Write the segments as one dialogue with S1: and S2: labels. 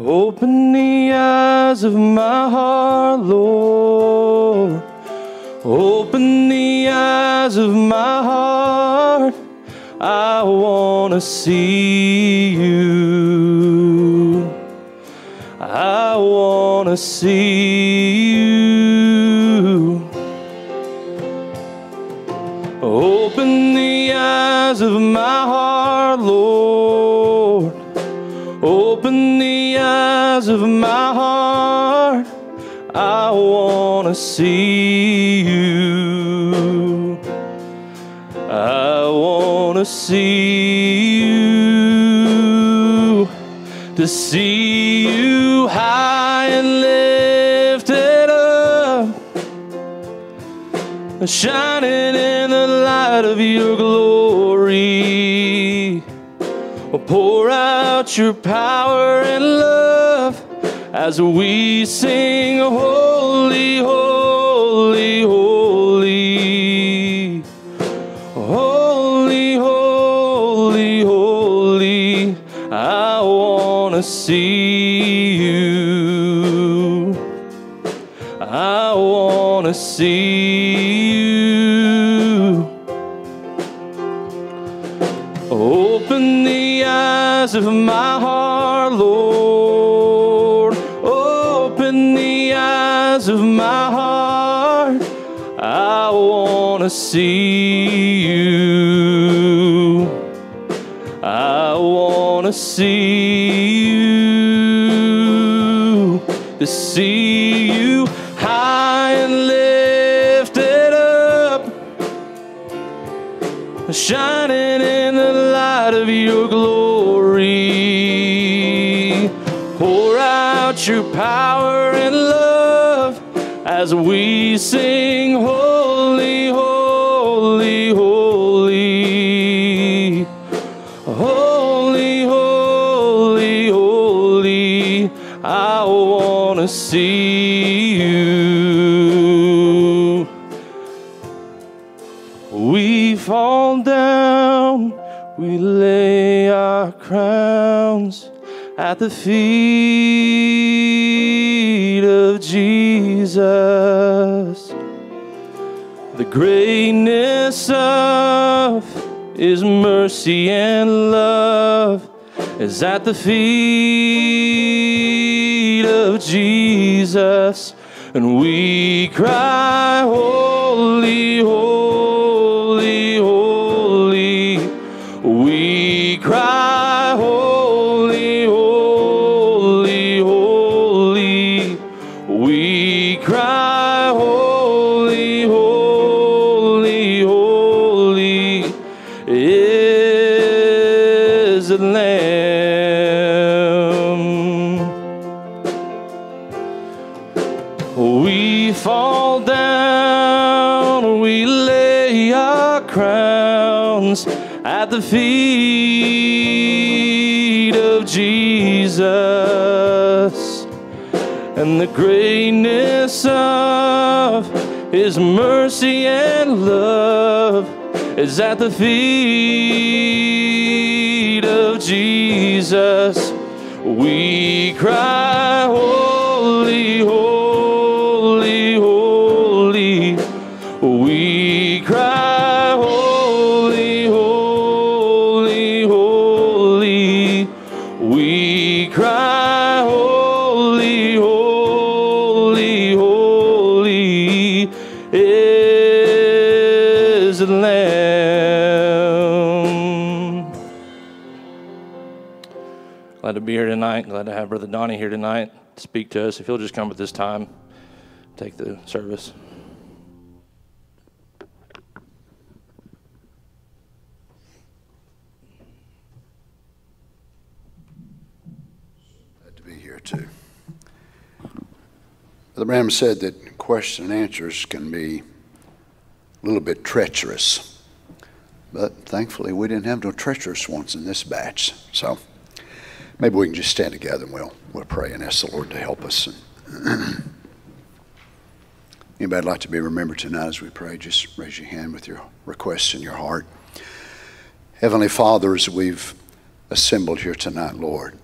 S1: Open the eyes of my heart, Lord. Open the eyes of my heart. I want to see you. I want to see eyes of my heart. I want to see you. I want to see you. To see you high and lifted up shining in the light of your glory. Pour out your power and love as we sing, Holy, Holy, Holy. Holy, holy, holy. I want to see you. I want to see you. Open the eyes of my heart, want to see you. I want to see you. To see you high and lifted up shining in the light of your glory. Pour out your power and love as we sing, Holy, Holy, Holy. Holy, holy, holy. I want to see you. We fall down, we lay our crowns at the feet of Jesus. The greatness of His mercy and love is at the feet of Jesus. And we cry, the greatness of his mercy and love is at the feet of Jesus. We cry, have Brother Donny here tonight to speak to us. If he'll just come at this time, take the service.
S2: Glad to be here too. Brother Branham said that question and answers can be a little bit treacherous, but thankfully we didn't have no treacherous ones in this batch. So maybe we can just stand together and we'll we'll pray and ask the Lord to help us. Anybody like to be remembered tonight as we pray? Just raise your hand with your requests in your heart. Heavenly Father, as we've assembled here tonight, Lord,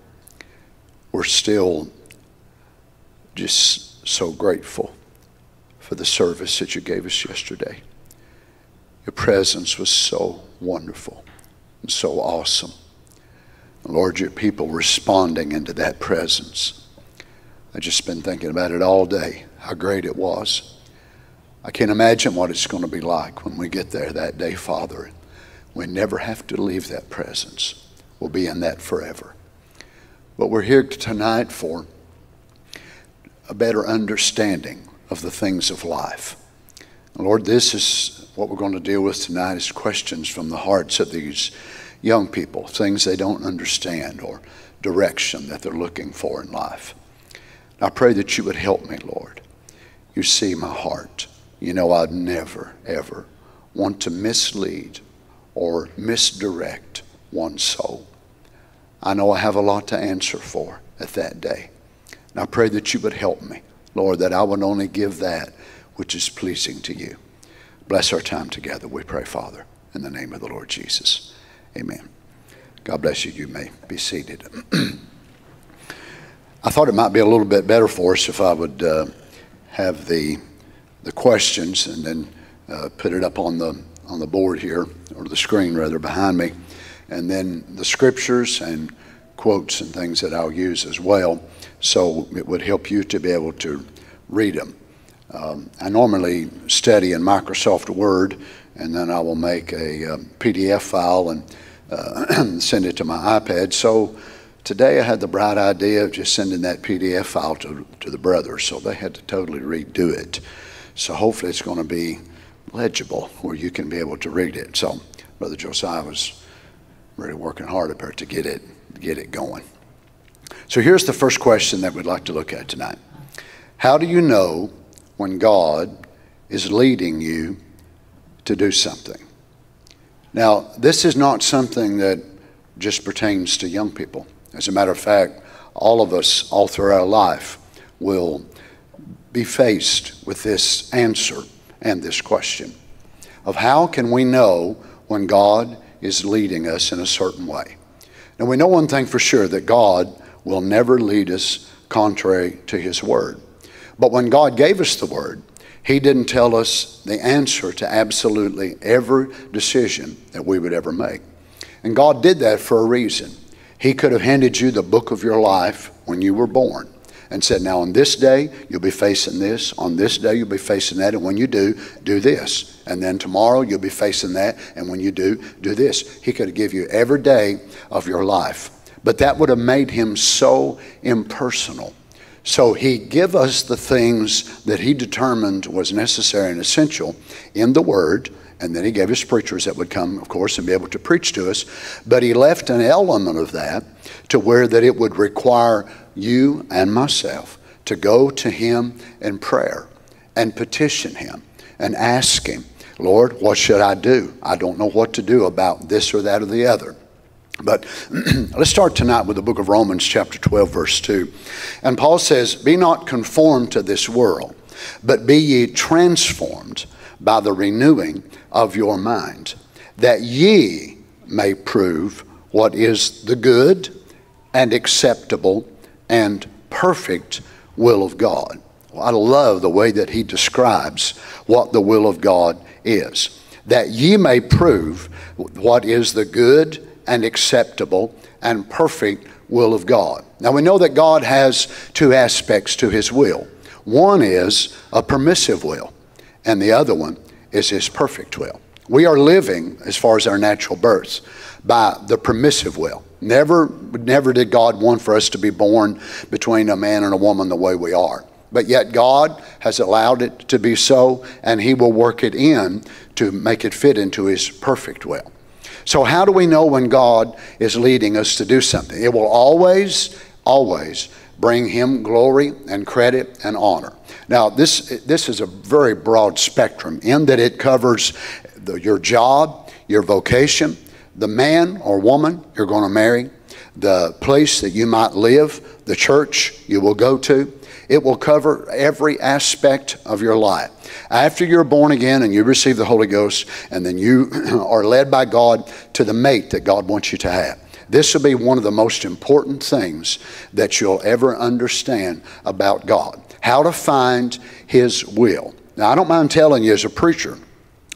S2: we're still just so grateful for the service that you gave us yesterday. Your presence was so wonderful and so awesome. Lord, your people responding into that presence. I just been thinking about it all day, how great it was. I can't imagine what it's going to be like when we get there that day, Father. We never have to leave that presence. We'll be in that forever. But we're here tonight for a better understanding of the things of life. Lord, this is what we're going to deal with tonight is questions from the hearts of these young people, things they don't understand or direction that they're looking for in life. I pray that you would help me, Lord. You see my heart. You know I'd never, ever want to mislead or misdirect one soul. I know I have a lot to answer for at that day. And I pray that you would help me, Lord, that I would only give that which is pleasing to you. Bless our time together, we pray, Father, in the name of the Lord Jesus. Amen. God bless you. You may be seated. I thought it might be a little bit better for us if I would uh, have the the questions and then uh, put it up on the on the board here or the screen rather behind me, and then the scriptures and quotes and things that I'll use as well. So it would help you to be able to read them. Um, I normally study in Microsoft Word, and then I will make a um, PDF file and uh, send it to my iPad. So today I had the bright idea of just sending that PDF file to, to the brothers, so they had to totally redo it. So hopefully it's going to be legible where you can be able to read it. So Brother Josiah was really working hard up here to get it, get it going. So here's the first question that we'd like to look at tonight. How do you know when God is leading you to do something? Now, this is not something that just pertains to young people. As a matter of fact, all of us, all through our life, will be faced with this answer and this question of how can we know when God is leading us in a certain way. Now, we know one thing for sure that God will never lead us contrary to His Word. But when God gave us the Word, He didn't tell us the answer to absolutely every decision that we would ever make. And God did that for a reason. He could have handed you the book of your life when you were born and said, Now, on this day, you'll be facing this. On this day, you'll be facing that. And when you do, do this. And then tomorrow, you'll be facing that. And when you do, do this. He could have given you every day of your life. But that would have made him so impersonal. So he give us the things that he determined was necessary and essential in the Word, and then he gave us preachers that would come, of course, and be able to preach to us. But he left an element of that to where that it would require you and myself to go to him in prayer and petition him and ask him, Lord, what should I do? I don't know what to do about this or that or the other. But let's start tonight with the book of Romans, chapter 12, verse 2. And Paul says, Be not conformed to this world, but be ye transformed by the renewing of your mind, that ye may prove what is the good and acceptable and perfect will of God. I love the way that he describes what the will of God is. That ye may prove what is the good and acceptable and perfect will of God. Now we know that God has two aspects to his will. One is a permissive will, and the other one is his perfect will. We are living, as far as our natural births, by the permissive will. Never, never did God want for us to be born between a man and a woman the way we are. But yet God has allowed it to be so, and He will work it in to make it fit into His perfect will. So, how do we know when God is leading us to do something? It will always, always bring Him glory and credit and honor. Now, this, this is a very broad spectrum in that it covers the, your job, your vocation, the man or woman you're going to marry, the place that you might live, the church you will go to. It will cover every aspect of your life. After you're born again and you receive the Holy Ghost, and then you are led by God to the mate that God wants you to have. this will be one of the most important things that you'll ever understand about God how to find His will. Now, I don't mind telling you as a preacher,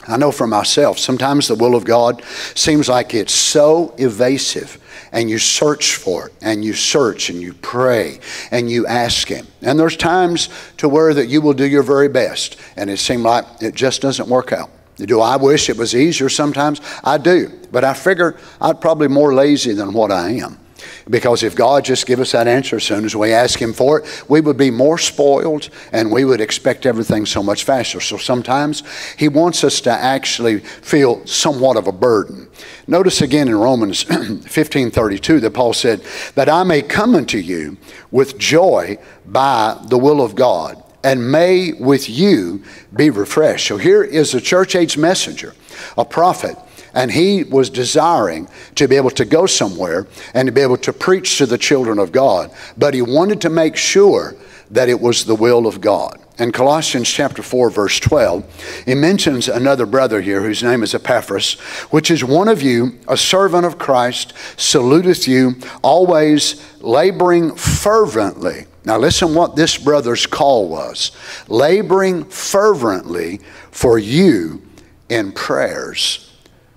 S2: I know for myself, sometimes the will of God seems like it's so evasive, and you search for it, and you search, and you pray, and you ask Him. And there's times to where that you will do your very best, and it seems like it just doesn't work out. Do I wish it was easier sometimes? I do. But I figure I'm probably more lazy than what I am. Because if God just give us that answer as soon as we ask Him for it, we would be more spoiled and we would expect everything so much faster. So sometimes He wants us to actually feel somewhat of a burden. Notice again in Romans 15:32 that Paul said, "That I may come unto you with joy by the will of God." And may with you be refreshed. So here is a church age messenger, a prophet, and he was desiring to be able to go somewhere and to be able to preach to the children of God. But he wanted to make sure that it was the will of God. In Colossians chapter 4, verse 12, he mentions another brother here whose name is Epaphras, which is one of you, a servant of Christ, saluteth you, always laboring fervently. Now, listen what this brother's call was laboring fervently for you in prayers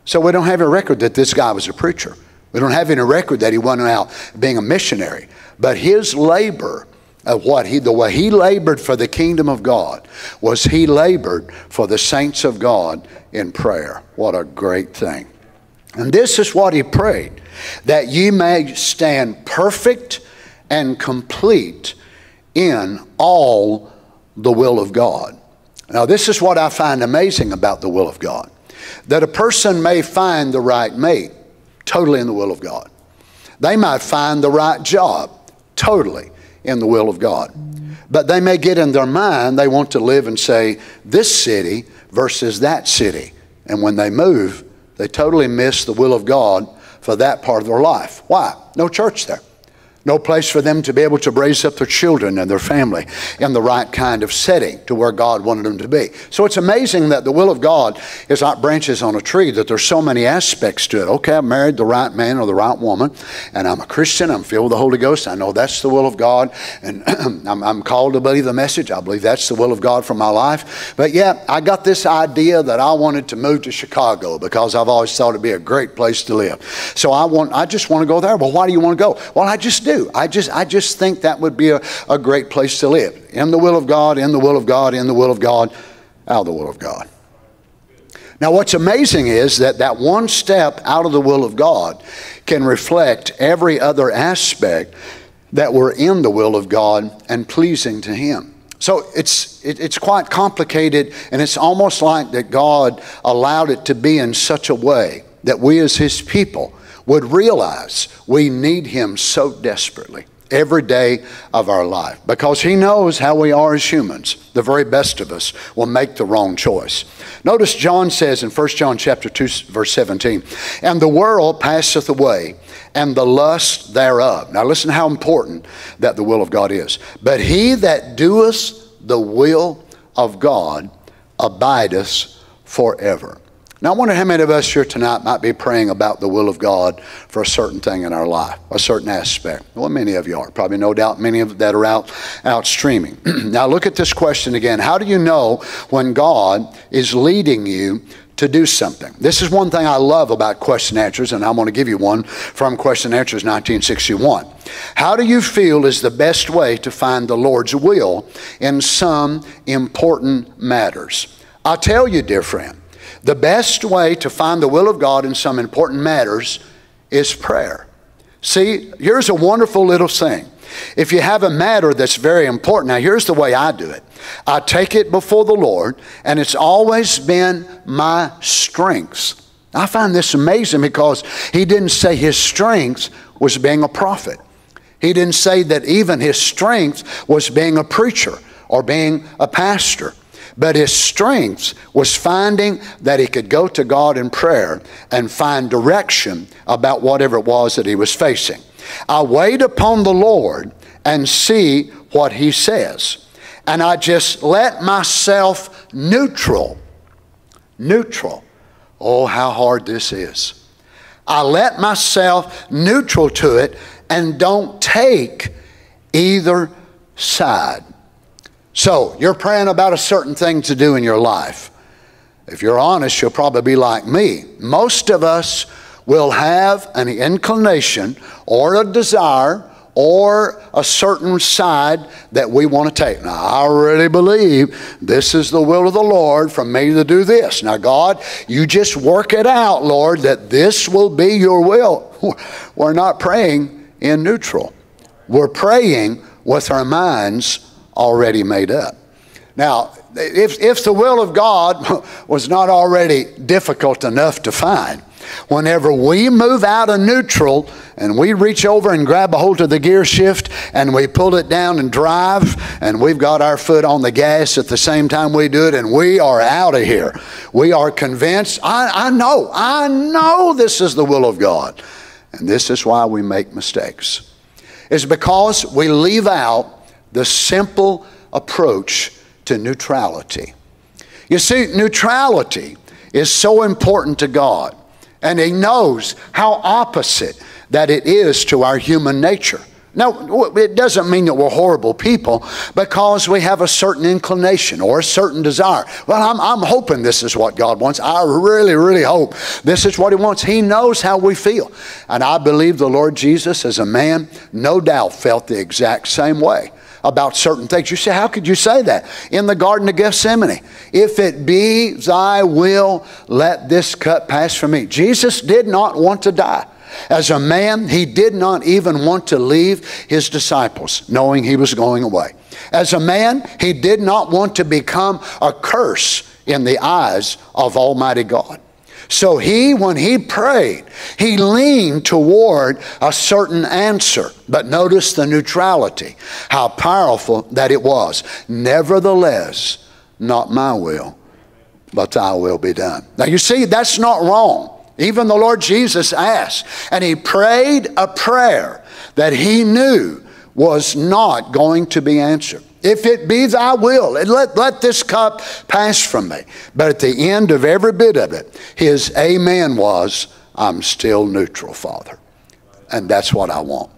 S2: so we don't have a record that this guy was a preacher. We don't have any record that he went out being a missionary. But his labor of what he, the way he labored for the kingdom of God was he labored for the saints of God in prayer. What a great thing. And this is what he prayed that ye may stand perfect and complete in all the will of God. Now, this is what I find amazing about the will of God that a person may find the right mate, totally in the will of God. They might find the right job, totally in the will of God. But they may get in their mind, they want to live and say, this city versus that city. And when they move, they totally miss the will of God for that part of their life. Why? No church there no place for them to be able to raise up their children and their family in the right kind of setting to where God wanted them to be. So it's amazing that the will of God is like branches on a tree, that there's so many aspects to it. Okay, I married the right man or the right woman, and I'm a Christian, I'm filled with the Holy Ghost, I know that's the will of God, and I'm, I'm called to believe the message. I believe that's the will of God for my life. But yeah, I got this idea that I wanted to move to Chicago because I've always thought it'd be a great place to live. So I want I just want to go there. Well, why do you want to go? Well, I just do. I just, I just think that would be a, a great place to live. In the will of God, in the will of God, in the will of God, out of the will of God. Now, what's amazing is that that one step out of the will of God can reflect every other aspect that we're in the will of God and pleasing to Him. So it's, it, it's quite complicated, and it's almost like that God allowed it to be in such a way that we as His people would realize we need Him so desperately every day of our life because He knows how we are as humans. The very best of us will make the wrong choice. Notice John says in 1 John chapter 2 verse 17, "And the world passeth away, and the lust thereof." Now listen how important that the will of God is. But he that doeth the will of God abideth forever. Now, I wonder how many of us here tonight might be praying about the will of God for a certain thing in our life, a certain aspect. Well, many of you are. Probably no doubt many of that are out, out streaming. now, look at this question again. How do you know when God is leading you to do something. This is one thing I love about question answers, and I'm going to give you one from Question Answers 1961. How do you feel is the best way to find the Lord's will in some important matters? I tell you, dear friend, the best way to find the will of God in some important matters is prayer. See, here's a wonderful little thing. If you have a matter that's very important, now here's the way I do it I take it before the Lord, and it's always been my strengths. I find this amazing because he didn't say his strength was being a prophet. He didn't say that even his strength was being a preacher or being a pastor. But his strength was finding that he could go to God in prayer and find direction about whatever it was that he was facing. I wait upon the Lord and see what he says. And I just let myself neutral. Neutral. Oh, how hard this is. I let myself neutral to it and don't take either side. So, you're praying about a certain thing to do in your life. If you're honest, you'll probably be like me. Most of us will have an inclination or a desire or a certain side that we want to take. Now, I really believe this is the will of the Lord for me to do this. Now, God, you just work it out, Lord, that this will be your will. We're not praying in neutral, we're praying with our minds already made up. Now, if, if the will of God was not already difficult enough to find, Whenever we move out of neutral and we reach over and grab a hold of the gear shift and we pull it down and drive, and we've got our foot on the gas at the same time we do it, and we are out of here. We are convinced, I, I know, I know this is the will of God. And this is why we make mistakes. It's because we leave out the simple approach to neutrality. You see, neutrality is so important to God. And he knows how opposite that it is to our human nature. Now, it doesn't mean that we're horrible people because we have a certain inclination or a certain desire. Well, I'm, I'm hoping this is what God wants. I really, really hope this is what He wants. He knows how we feel. And I believe the Lord Jesus, as a man, no doubt felt the exact same way about certain things. You say, How could you say that? In the Garden of Gethsemane, if it be thy will, let this cup pass from me. Jesus did not want to die. As a man, he did not even want to leave his disciples, knowing he was going away. As a man, he did not want to become a curse in the eyes of Almighty God. So he, when he prayed, he leaned toward a certain answer. But notice the neutrality, how powerful that it was. Nevertheless, not my will, but thy will be done. Now you see, that's not wrong. Even the Lord Jesus asked, and he prayed a prayer that he knew was not going to be answered. If it be thy will, let, let this cup pass from me. But at the end of every bit of it, his amen was, I'm still neutral, Father. And that's what I want.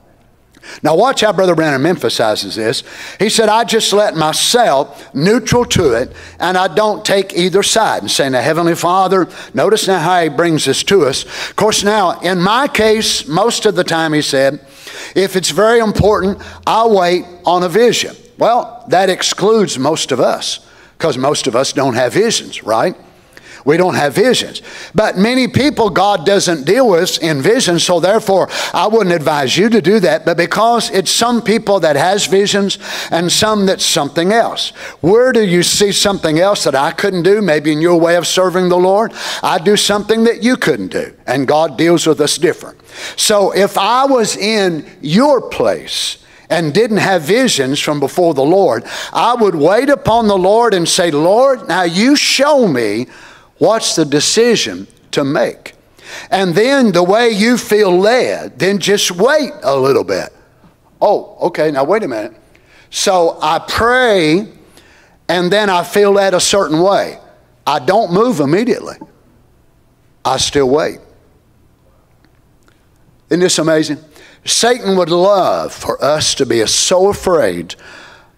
S2: Now, watch how Brother Branham emphasizes this. He said, I just let myself neutral to it, and I don't take either side. And saying, Now, Heavenly Father, notice now how he brings this to us. Of course, now, in my case, most of the time, he said, if it's very important, I'll wait on a vision. Well, that excludes most of us because most of us don't have visions, right? We don't have visions. But many people God doesn't deal with in visions, so therefore I wouldn't advise you to do that. But because it's some people that has visions and some that's something else. Where do you see something else that I couldn't do? Maybe in your way of serving the Lord, I do something that you couldn't do. And God deals with us different. So if I was in your place, and didn't have visions from before the Lord, I would wait upon the Lord and say, Lord, now you show me what's the decision to make. And then the way you feel led, then just wait a little bit. Oh, okay, now wait a minute. So I pray and then I feel led a certain way. I don't move immediately, I still wait. Isn't this amazing? Satan would love for us to be so afraid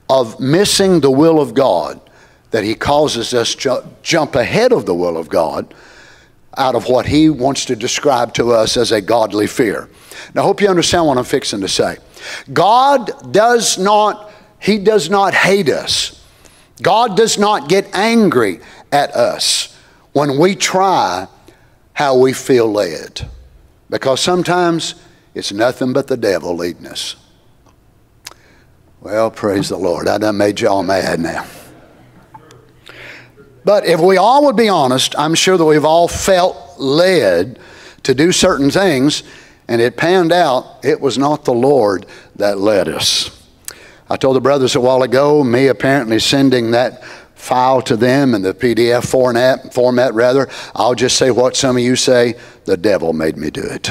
S2: of missing the will of God that he causes us to jump ahead of the will of God out of what he wants to describe to us as a godly fear. Now, I hope you understand what I'm fixing to say. God does not, he does not hate us. God does not get angry at us when we try how we feel led. Because sometimes it's nothing but the devil leading us. Well, praise the Lord. I done made y'all mad now. But if we all would be honest, I'm sure that we've all felt led to do certain things, and it panned out it was not the Lord that led us. I told the brothers a while ago, me apparently sending that file to them in the PDF format, format rather, I'll just say what some of you say, the devil made me do it.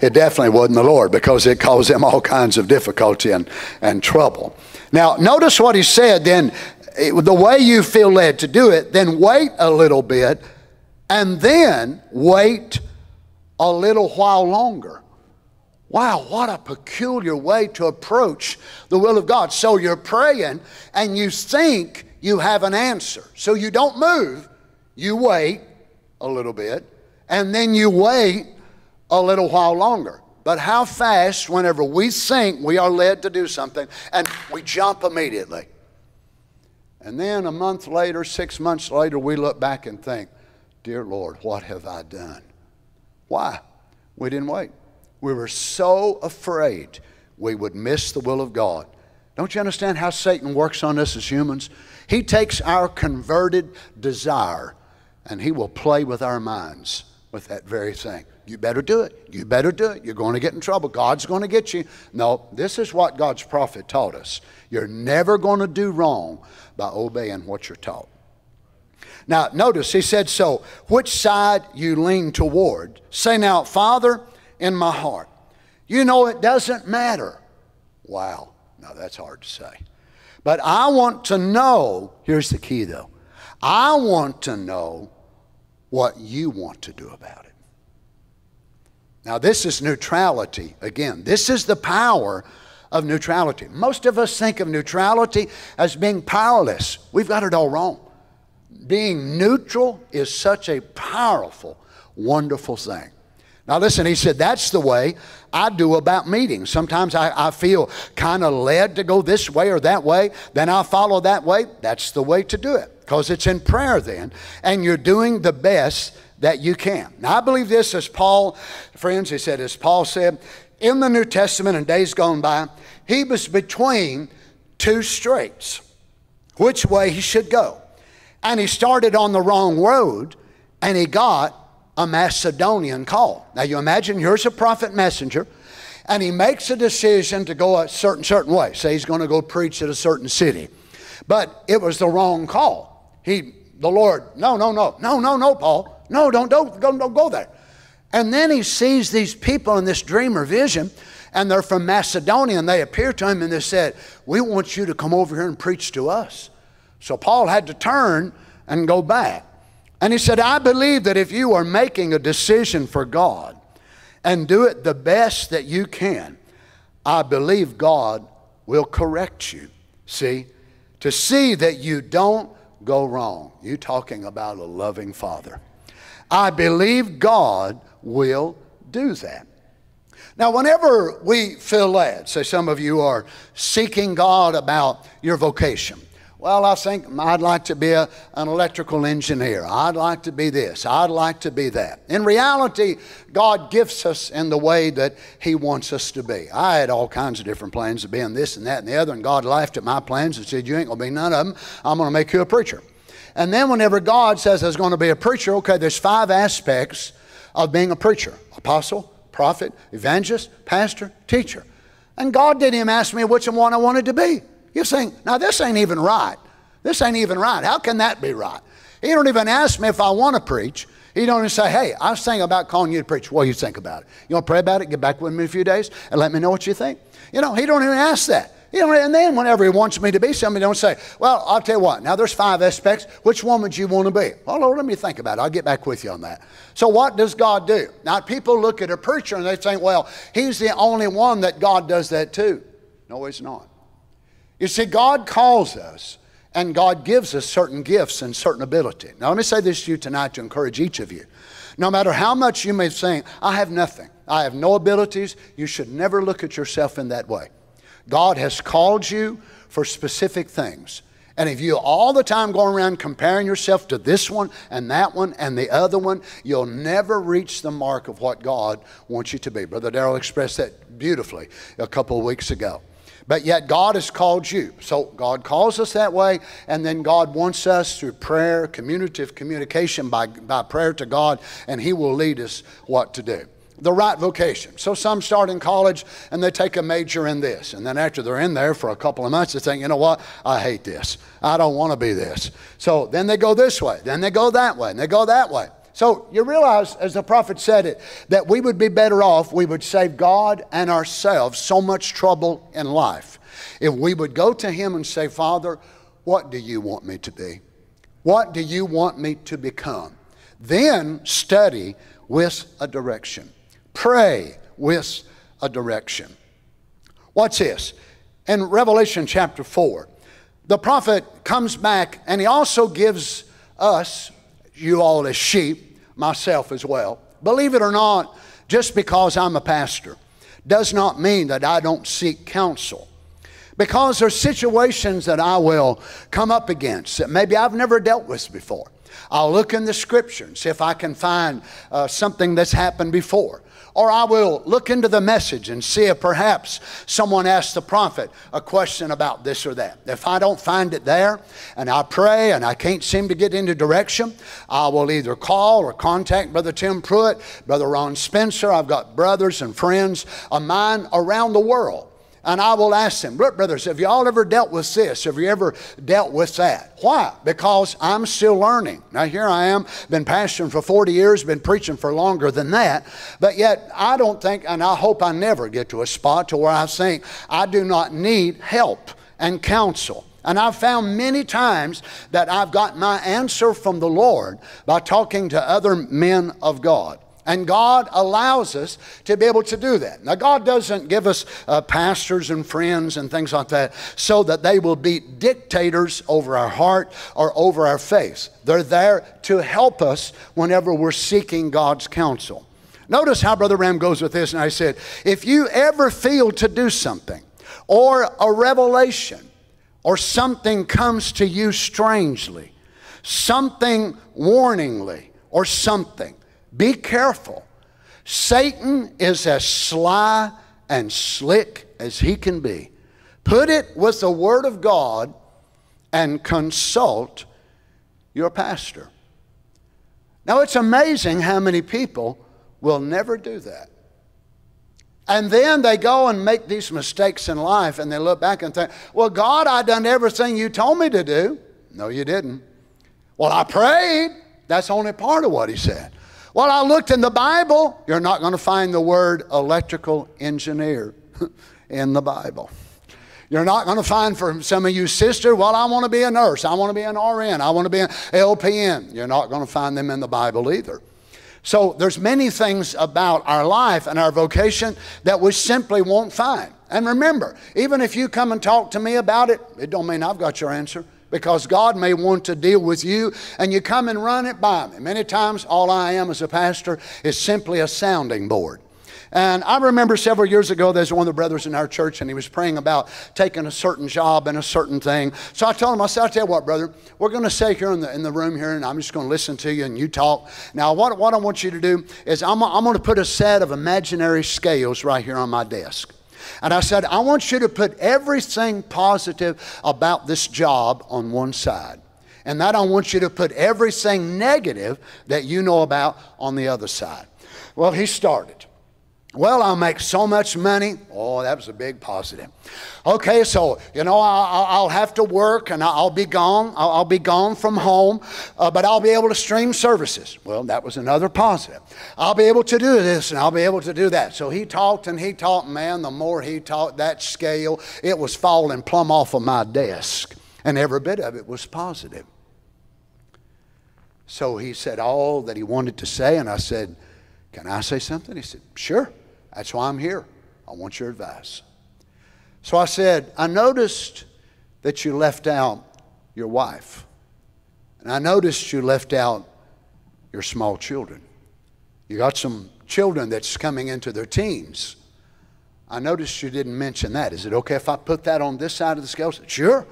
S2: It definitely wasn't the Lord because it caused them all kinds of difficulty and, and trouble. Now, notice what he said then, it, the way you feel led to do it, then wait a little bit and then wait a little while longer. Wow, what a peculiar way to approach the will of God. So you're praying and you think you have an answer. So you don't move, you wait a little bit, and then you wait a little while longer. But how fast, whenever we think we are led to do something, and we jump immediately. And then a month later, six months later, we look back and think, Dear Lord, what have I done? Why? We didn't wait. We were so afraid we would miss the will of God. Don't you understand how Satan works on us as humans? He takes our converted desire and he will play with our minds with that very thing. You better do it. You better do it. You're going to get in trouble. God's going to get you. No, this is what God's prophet taught us. You're never going to do wrong by obeying what you're taught. Now, notice he said, So, which side you lean toward? Say now, Father, in my heart. You know, it doesn't matter. Wow. Now, that's hard to say. But I want to know here's the key, though. I want to know what you want to do about it. Now, this is neutrality. Again, this is the power of neutrality. Most of us think of neutrality as being powerless. We've got it all wrong. Being neutral is such a powerful, wonderful thing. Now, listen, he said, that's the way I do about meetings. Sometimes I, I feel kind of led to go this way or that way. Then I follow that way. That's the way to do it because it's in prayer then. And you're doing the best that you can. Now, I believe this as Paul, friends, he said, as Paul said, in the New Testament in days gone by, he was between two straits, which way he should go. And he started on the wrong road and he got a Macedonian call. Now, you imagine here's a prophet messenger and he makes a decision to go a certain certain way. Say he's going to go preach at a certain city. But it was the wrong call. He the Lord, no, no, no, no, no, no, Paul. No, don't, don't, don't, don't go there. And then he sees these people in this dream or vision, and they're from Macedonia, and they appear to him and they said, We want you to come over here and preach to us. So Paul had to turn and go back. And he said, I believe that if you are making a decision for God and do it the best that you can, I believe God will correct you. See, to see that you don't go wrong. You talking about a loving father. I believe God will do that. Now, whenever we feel led, say some of you are seeking God about your vocation. Well, I think I'd like to be a, an electrical engineer. I'd like to be this. I'd like to be that. In reality, God gifts us in the way that He wants us to be. I had all kinds of different plans of being this and that and the other, and God laughed at my plans and said, You ain't going to be none of them. I'm going to make you a preacher. And then whenever God says there's going to be a preacher, okay, there's five aspects of being a preacher apostle, prophet, evangelist, pastor, teacher. And God didn't even ask me which one I wanted to be. You're saying, now this ain't even right. This ain't even right. How can that be right? He don't even ask me if I want to preach. He don't even say, hey, I was thinking about calling you to preach. What do you think about it? You want to pray about it? Get back with me in a few days and let me know what you think. You know, he don't even ask that. You know, and then whenever he wants me to be somebody, don't say, well, I'll tell you what, now there's five aspects. Which one would you want to be? Well, Lord, let me think about it. I'll get back with you on that. So what does God do? Now, people look at a preacher and they think, well, he's the only one that God does that to. No, he's not. You see, God calls us and God gives us certain gifts and certain ability. Now, let me say this to you tonight to encourage each of you. No matter how much you may think, I have nothing, I have no abilities, you should never look at yourself in that way. God has called you for specific things. And if you all the time going around comparing yourself to this one and that one and the other one, you'll never reach the mark of what God wants you to be. Brother Darrell expressed that beautifully a couple of weeks ago. But yet God has called you. So God calls us that way, and then God wants us through prayer, communicative communication by, by prayer to God, and He will lead us what to do the right vocation. So some start in college and they take a major in this. And then after they're in there for a couple of months, they think, you know what? I hate this. I don't want to be this. So then they go this way. Then they go that way. And they go that way. So you realize, as the prophet said it, that we would be better off, we would save God and ourselves so much trouble in life if we would go to Him and say, Father, what do you want me to be? What do you want me to become? Then study with a direction. Pray with a direction. Watch this. In Revelation chapter 4, the prophet comes back and he also gives us, you all as sheep, myself as well. Believe it or not, just because I'm a pastor does not mean that I don't seek counsel. Because there's situations that I will come up against that maybe I've never dealt with before. I'll look in the scripture and see if I can find uh, something that's happened before. Or I will look into the message and see if perhaps someone asked the prophet a question about this or that. If I don't find it there and I pray and I can't seem to get into direction, I will either call or contact Brother Tim Pruitt, Brother Ron Spencer. I've got brothers and friends of mine around the world and I will ask them, Look, brothers, have y'all ever dealt with this? Have you ever dealt with that? Why? Because I'm still learning. Now, here I am, been pastoring for 40 years, been preaching for longer than that, but yet I don't think, and I hope I never get to a spot to where I think I do not need help and counsel. And I've found many times that I've got my answer from the Lord by talking to other men of God. And God allows us to be able to do that. Now, God doesn't give us uh, pastors and friends and things like that so that they will be dictators over our heart or over our faith. They're there to help us whenever we're seeking God's counsel. Notice how Brother Branham goes with this, and I said, if you ever feel to do something, or a revelation, or something comes to you strangely, something warningly, or something, be careful. Satan is as sly and slick as he can be. Put it with the Word of God and consult your pastor. Now, it's amazing how many people will never do that. And then they go and make these mistakes in life and they look back and think, well, God, I done everything you told me to do. No, you didn't. Well, I prayed. That's only part of what he said. Well, I looked in the Bible. You're not going to find the word electrical engineer in the Bible. You're not going to find for some of you sister, well, I want to be a nurse. I want to be an RN. I want to be an LPN. You're not going to find them in the Bible either. So there's many things about our life and our vocation that we simply won't find. And remember, even if you come and talk to me about it, it don't mean I've got your answer because God may want to deal with you and you come and run it by me. Many times, all I am as a pastor is simply a sounding board. And I remember several years ago, there's one of the brothers in our church, and he was praying about taking a certain job and a certain thing. So I told him, I said, I'll tell you what, brother, we're going to stay here in the, in the room here, and I'm just going to listen to you and you talk. Now, what, what I want you to do is I'm, I'm going to put a set of imaginary scales right here on my desk. And I said, I want you to put everything positive about this job on one side. And that I want you to put everything negative that you know about on the other side. Well, he started. Well, I'll make so much money. Oh, that was a big positive. Okay, so, you know, I'll, have to work and I'll be gone. I'll, be gone from home, uh, but I'll be able to stream services. Well, that was another positive. I'll be able to do this and I'll be able to do that. So he talked and he talked. Man, the more he talked, that scale, it was falling plumb off of my desk. And every bit of it was positive. So he said all that he wanted to say, and I said, Can I say something? He said, Sure. That's why I'm here. I want your advice. So I said, I noticed that you left out your wife. And I noticed you left out your small children. You got some children that's coming into their teens. I noticed you didn't mention that. Is it okay if I put that on this side of the scale? Said, sure.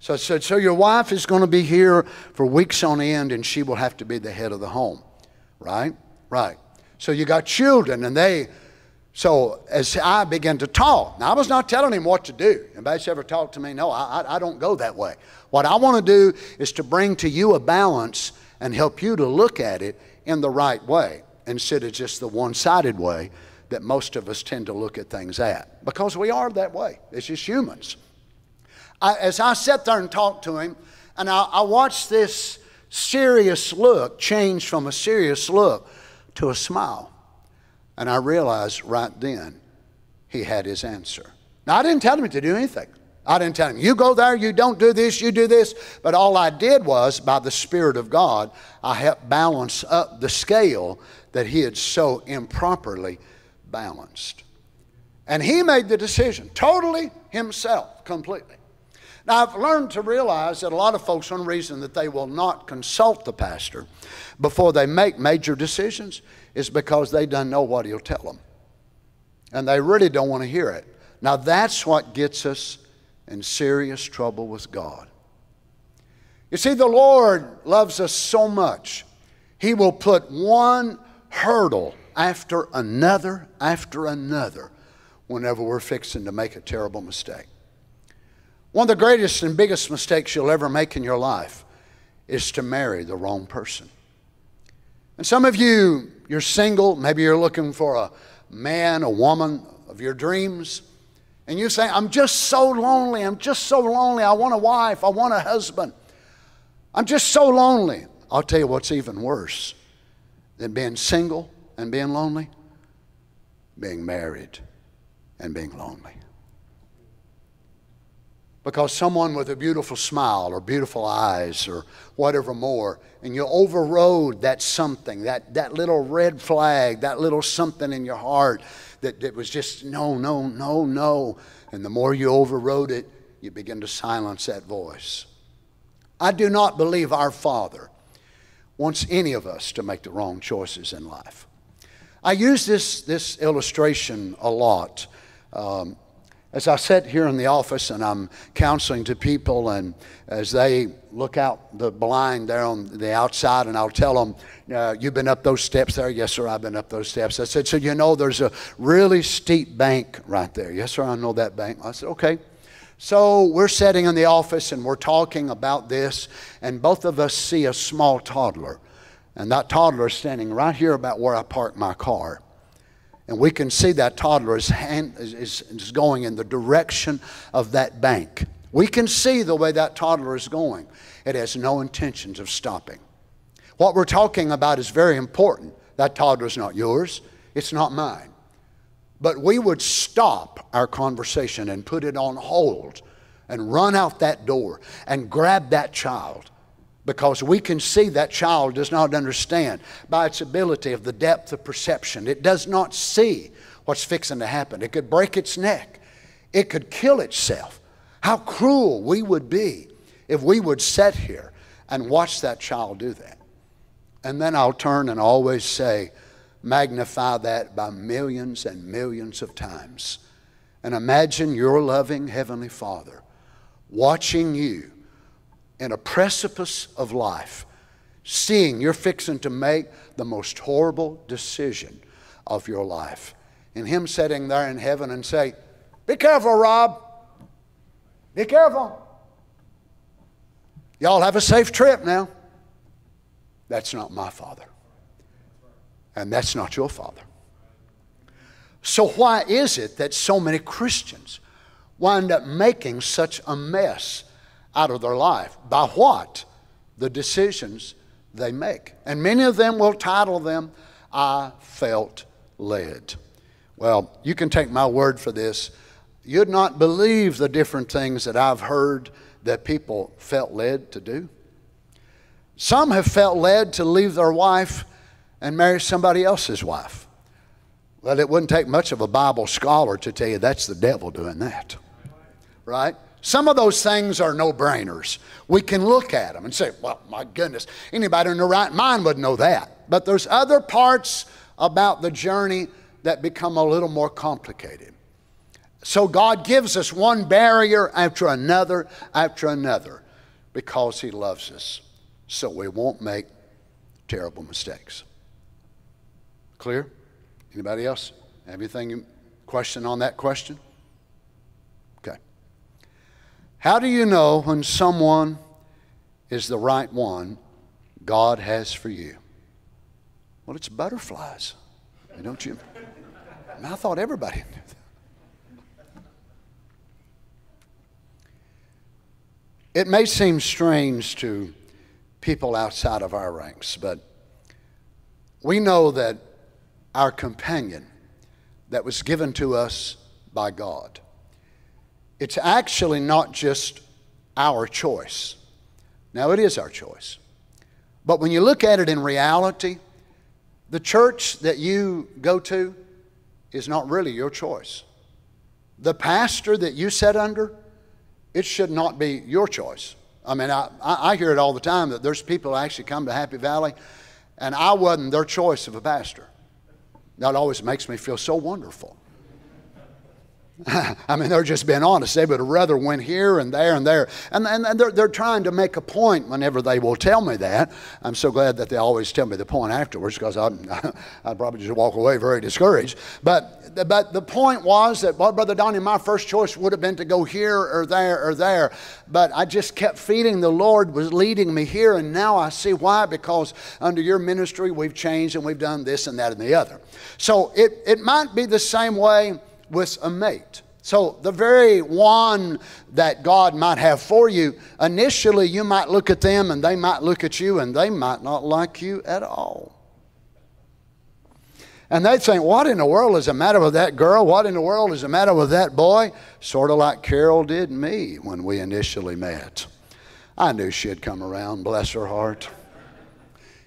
S2: So I said, so your wife is going to be here for weeks on end and she will have to be the head of the home. Right? Right. So you got children and they so as I began to talk, now I was not telling him what to do. Anybody ever talked to me? No, I, I don't go that way. What I want to do is to bring to you a balance and help you to look at it in the right way instead of just the one-sided way that most of us tend to look at things at. Because we are that way. It's just humans. I, as I sat there and talked to him, and I, I watched this serious look change from a serious look to a smile. And I realized right then he had his answer. Now, I didn't tell him to do anything. I didn't tell him, you go there, you don't do this, you do this. But all I did was, by the Spirit of God, I helped balance up the scale that he had so improperly balanced. And he made the decision totally himself, completely. Now, I've learned to realize that a lot of folks, one reason that they will not consult the pastor before they make major decisions is because they don't know what he'll tell them. And they really don't want to hear it. Now, that's what gets us in serious trouble with God. You see, the Lord loves us so much, He will put one hurdle after another after another whenever we're fixing to make a terrible mistake. One of the greatest and biggest mistakes you'll ever make in your life is to marry the wrong person. And some of you, you're single, maybe you're looking for a man, a woman of your dreams, and you say, I'm just so lonely, I'm just so lonely, I want a wife, I want a husband. I'm just so lonely. I'll tell you what's even worse than being single and being lonely being married and being lonely. Because someone with a beautiful smile or beautiful eyes or whatever more, and you overrode that something, that, that little red flag, that little something in your heart that, that was just no, no, no, no. And the more you overrode it, you begin to silence that voice. I do not believe our Father wants any of us to make the wrong choices in life. I use this, this illustration a lot. Um, as I sit here in the office and I'm counseling to people, and as they look out the blind there on the outside, and I'll tell them, uh, You've been up those steps there? Yes, sir, I've been up those steps. I said, So you know there's a really steep bank right there? Yes, sir, I know that bank. I said, Okay. So we're sitting in the office and we're talking about this, and both of us see a small toddler. And that toddler is standing right here about where I park my car. And we can see that toddler hand, is, is going in the direction of that bank. We can see the way that toddler is going. It has no intentions of stopping. What we're talking about is very important. That toddler is not yours, it's not mine. But we would stop our conversation and put it on hold and run out that door and grab that child because we can see that child does not understand by its ability of the depth of perception. It does not see what's fixing to happen. It could break its neck, it could kill itself. How cruel we would be if we would sit here and watch that child do that. And then I'll turn and always say, magnify that by millions and millions of times. And imagine your loving Heavenly Father watching you in a precipice of life, seeing you're fixing to make the most horrible decision of your life. And Him sitting there in heaven and say, Be careful, Rob. Be careful. Y'all have a safe trip now. That's not my father. And that's not your father. So, why is it that so many Christians wind up making such a mess out of their life. By what? The decisions they make. And many of them will title them, I felt led. Well, you can take my word for this. You'd not believe the different things that I've heard that people felt led to do. Some have felt led to leave their wife and marry somebody else's wife. Well, it wouldn't take much of a Bible scholar to tell you that's the devil doing that. Right? Some of those things are no brainers. We can look at them and say, well, my goodness, anybody in their right mind would know that. But there's other parts about the journey that become a little more complicated. So God gives us one barrier after another after another because He loves us so we won't make terrible mistakes. Clear? Anybody else? Anything question on that question? How do you know when someone is the right one God has for you? Well, it's butterflies. Don't you? I thought everybody knew that. It may seem strange to people outside of our ranks, but we know that our companion that was given to us by God it's actually not just our choice. Now, it is our choice. But when you look at it in reality, the church that you go to is not really your choice. The pastor that you sit under, it should not be your choice. I mean, I, I hear it all the time that there's people who actually come to Happy Valley, and I wasn't their choice of a pastor. That always makes me feel so wonderful. I mean, they're just being honest. They would have rather went here and there and there. And, and, they're, they're trying to make a point whenever they will tell me that. I'm so glad that they always tell me the point afterwards because I'd, I'd probably just walk away very discouraged. But, but the point was that, well, Brother Donny, my first choice would have been to go here or there or there. But I just kept feeling the Lord was leading me here. And now I see why. Because under your ministry, we've changed and we've done this and that and the other. So it, it might be the same way with a mate. So, the very one that God might have for you, initially you might look at them and they might look at you and they might not like you at all. And they'd think, What in the world is the matter with that girl? What in the world is the matter with that boy? Sort of like Carol did me when we initially met. I knew she'd come around, bless her heart.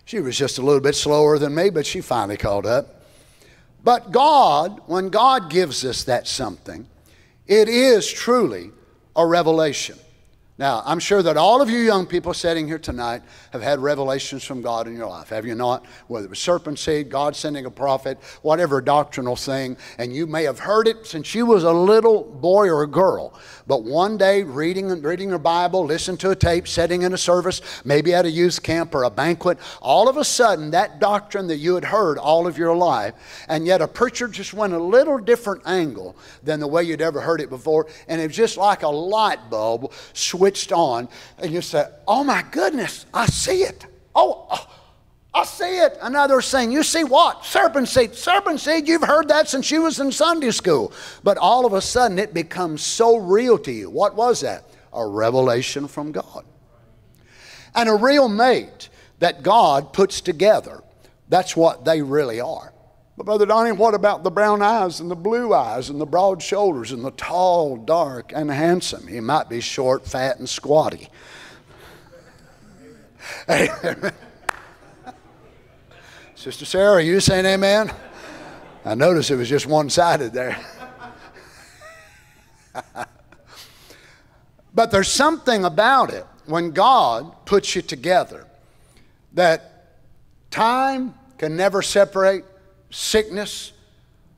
S2: She was just a little bit slower than me, but she finally caught up. But God, when God gives us that something, it is truly a revelation. Now, I'm sure that all of you young people sitting here tonight have had revelations from God in your life, have you not? Whether it was serpent seed, God sending a prophet, whatever doctrinal thing, and you may have heard it since you was a little boy or a girl. But one day, reading reading your Bible, listening to a tape, sitting in a service, maybe at a youth camp or a banquet, all of a sudden, that doctrine that you had heard all of your life, and yet a preacher just went a little different angle than the way you'd ever heard it before, and it was just like a light bulb switched on, and you say, Oh my goodness, I see it. Oh, oh I see it. Another saying, You see what? Serpent seed. Serpent seed, you've heard that since you was in Sunday school. But all of a sudden it becomes so real to you. What was that? A revelation from God. And a real mate that God puts together. That's what they really are. But, Brother Donny, what about the brown eyes and the blue eyes and the broad shoulders and the tall, dark, and handsome? He might be short, fat, and squatty. Sister Sarah, are you saying amen? I noticed it was just one sided there. but there's something about it when God puts you together that time can never separate, sickness,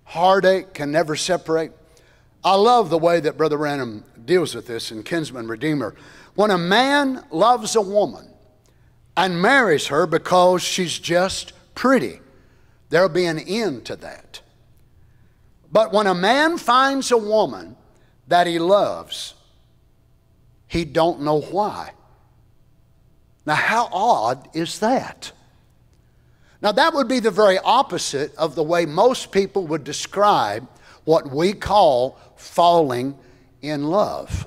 S2: heartache can never separate. I love the way that Brother Branham deals with this in Kinsman Redeemer. When a man loves a woman and marries her because she's just pretty, there'll be an end to that. But when a man finds a woman that he loves, he don't know why. Now, how odd is that? Now, that would be the very opposite of the way most people would describe what we call falling in love.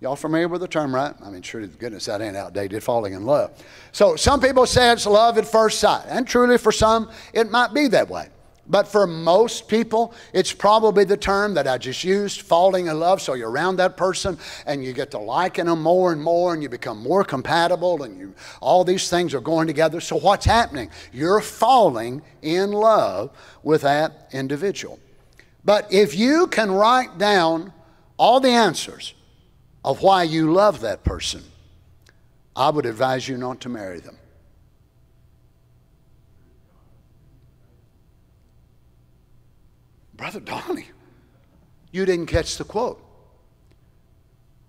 S2: Y'all familiar with the term, right? I mean, truly, goodness, that ain't outdated, falling in love. So, some people say it's love at first sight, and truly, for some, it might be that way. But for most people, it's probably the term that I just used, falling in love. So you're around that person and you get to liking them more and more and you become more compatible and you, all these things are going together. So what's happening? You're falling in love with that individual. But if you can write down all the answers of why you love that person, I would advise you not to marry them. Brother Donny, you didn't catch the quote.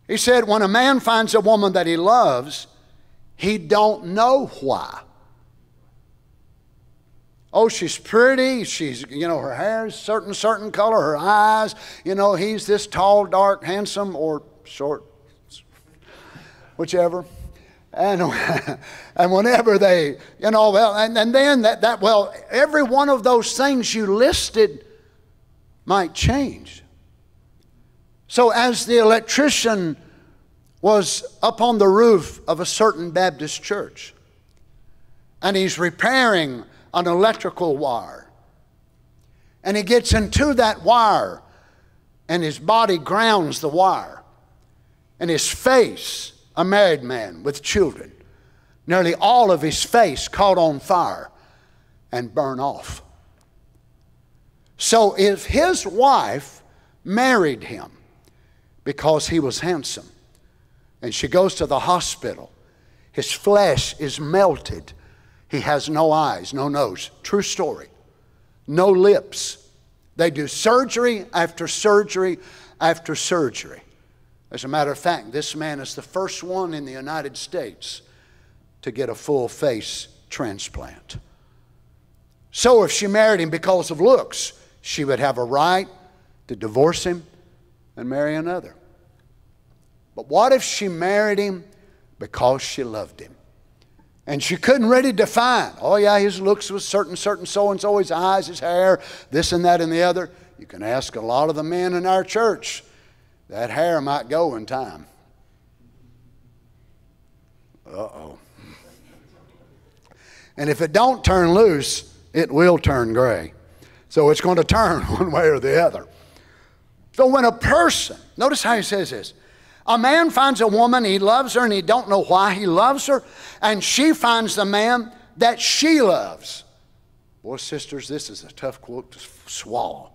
S2: He said, when a man finds a woman that he loves, he don't know why. Oh, she's pretty. She's, you know, her hair's certain, certain color, her eyes. You know, he's this tall, dark, handsome, or short, whichever. And, and whenever they, you know, well, and, and then that, that, well, every one of those things you listed might change. So, as the electrician was up on the roof of a certain Baptist church, and he's repairing an electrical wire, and he gets into that wire, and his body grounds the wire, and his face, a married man with children, nearly all of his face caught on fire and burn off. So if his wife married him because he was handsome, and she goes to the hospital, his flesh is melted. He has no eyes, no nose. True story. No lips. They do surgery after surgery after surgery. As a matter of fact, this man is the first one in the United States to get a full face transplant. So if she married him because of looks, she would have a right to divorce him and marry another. But what if she married him because she loved him? And she couldn't really define, oh, yeah, his looks was certain, certain, so and so, his eyes, his hair, this and that and the other. You can ask a lot of the men in our church that hair might go in time. Uh oh. And if it don't turn loose, it will turn gray. So it's going to turn one way or the other. So when a person, notice how he says this. A man finds a woman, he loves her, and he don't know why he loves her, and she finds the man that she loves. Boy, sisters, this is a tough quote to swallow.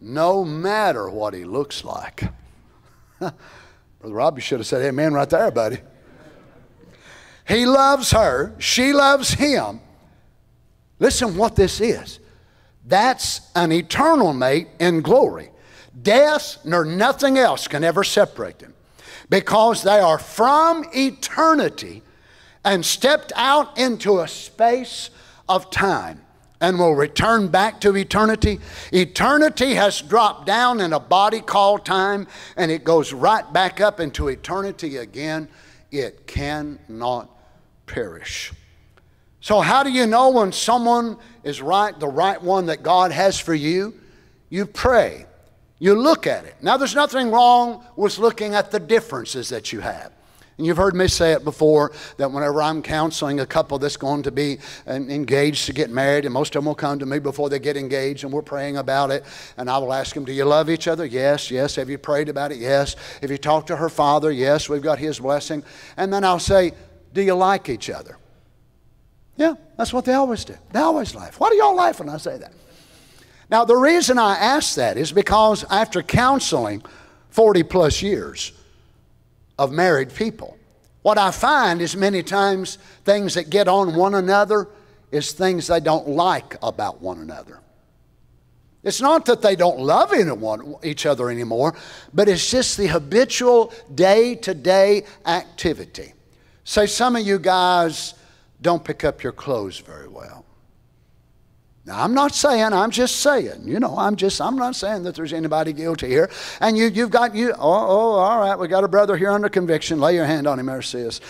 S2: No matter what he looks like. Brother Rob, you should have said amen right there, buddy. He loves her, she loves him. Listen what this is. That's an eternal mate in glory. Death nor nothing else can ever separate them because they are from eternity and stepped out into a space of time and will return back to eternity. Eternity has dropped down in a body called time and it goes right back up into eternity again. It cannot perish. So, how do you know when someone is right, the right one that God has for you? You pray, you look at it. Now, there's nothing wrong with looking at the differences that you have. And you've heard me say it before that whenever I'm counseling a couple that's going to be engaged to get married, and most of them will come to me before they get engaged, and we're praying about it. And I will ask them, Do you love each other? Yes, yes. Have you prayed about it? Yes. Have you talked to her father? Yes, we've got his blessing. And then I'll say, Do you like each other? Yeah, that's what they always do. They always laugh. Why do y'all laugh when I say that? Now, the reason I ask that is because after counseling 40 plus years, of married people. What I find is many times things that get on one another is things they don't like about one another. It's not that they don't love anyone, each other anymore, but it's just the habitual day to day activity. Say, some of you guys don't pick up your clothes very well. Now, I'm not saying, I'm just saying, you know, I'm just, I'm not saying that there's anybody guilty here. And you, you've got, you, oh, oh, all right, we got a brother here under conviction. Lay your hand on him, Mercedes.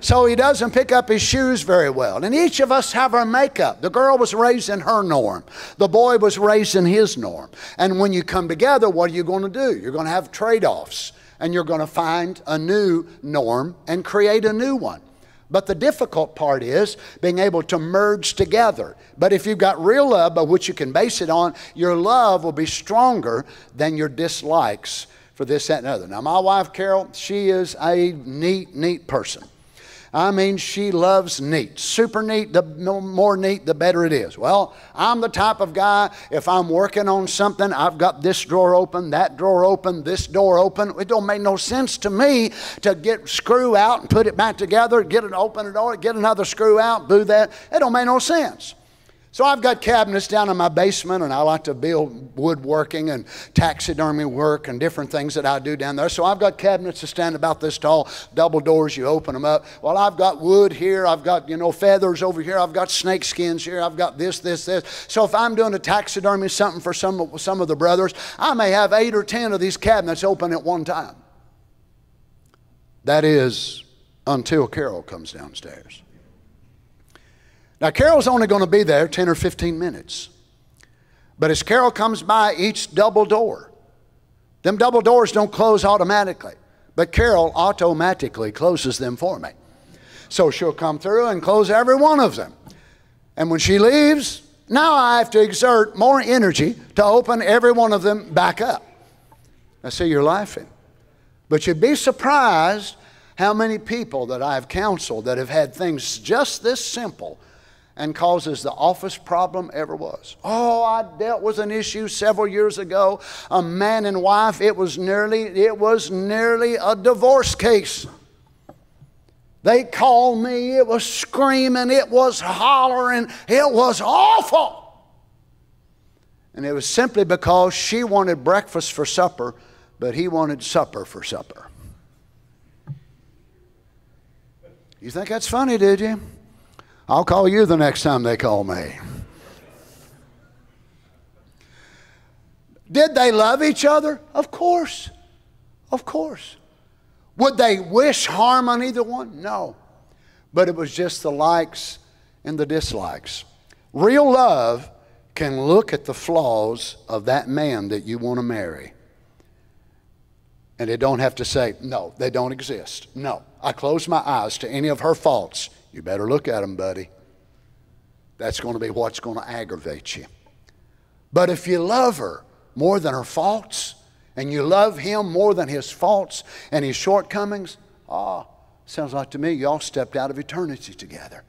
S2: so he doesn't pick up his shoes very well. And each of us have our makeup. The girl was raised in her norm, the boy was raised in his norm. And when you come together, what are you going to do? You're going to have trade offs and you're going to find a new norm and create a new one. But the difficult part is being able to merge together. But if you've got real love by which you can base it on, your love will be stronger than your dislikes for this, that, and other. Now, my wife, Carol, she is a neat, neat person. I mean, she loves neat. Super neat, the more neat, the better it is. Well, I'm the type of guy, if I'm working on something, I've got this drawer open, that drawer open, this door open. It don't make no sense to me to get screw out and put it back together, get it open door, get another screw out, do that. It don't make no sense. So I've got cabinets down in my basement, and I like to build woodworking and taxidermy work and different things that I do down there. So I've got cabinets that stand about this tall, double doors. You open them up. Well, I've got wood here. I've got you know feathers over here. I've got snake skins here. I've got this, this, this. So if I'm doing a taxidermy something for some some of the brothers, I may have eight or ten of these cabinets open at one time. That is until Carol comes downstairs. Now, Carol's only going to be there 10 or 15 minutes. But as Carol comes by each double door, them double doors don't close automatically, but Carol automatically closes them for me. So she'll come through and close every one of them. And when she leaves, now I have to exert more energy to open every one of them back up. I see you're laughing. But you'd be surprised how many people that I've counseled that have had things just this simple and causes the office problem ever was. Oh, I dealt with an issue several years ago. A man and wife, it was nearly, it was nearly a divorce case. They called me, it was screaming, it was hollering, it was awful. And it was simply because she wanted breakfast for supper, but he wanted supper for supper. You think that's funny, did you? I'll call you the next time they call me. Did they love each other? Of course. Of course. Would they wish harm on either one? No. But it was just the likes and the dislikes. Real love can look at the flaws of that man that you want to marry. And they don't have to say, no, they don't exist. No, I close my eyes to any of her faults. You better look at them, buddy. That's going to be what's going to aggravate you. But if you love her more than her faults, and you love him more than his faults and his shortcomings, ah, oh, sounds like to me y'all stepped out of eternity together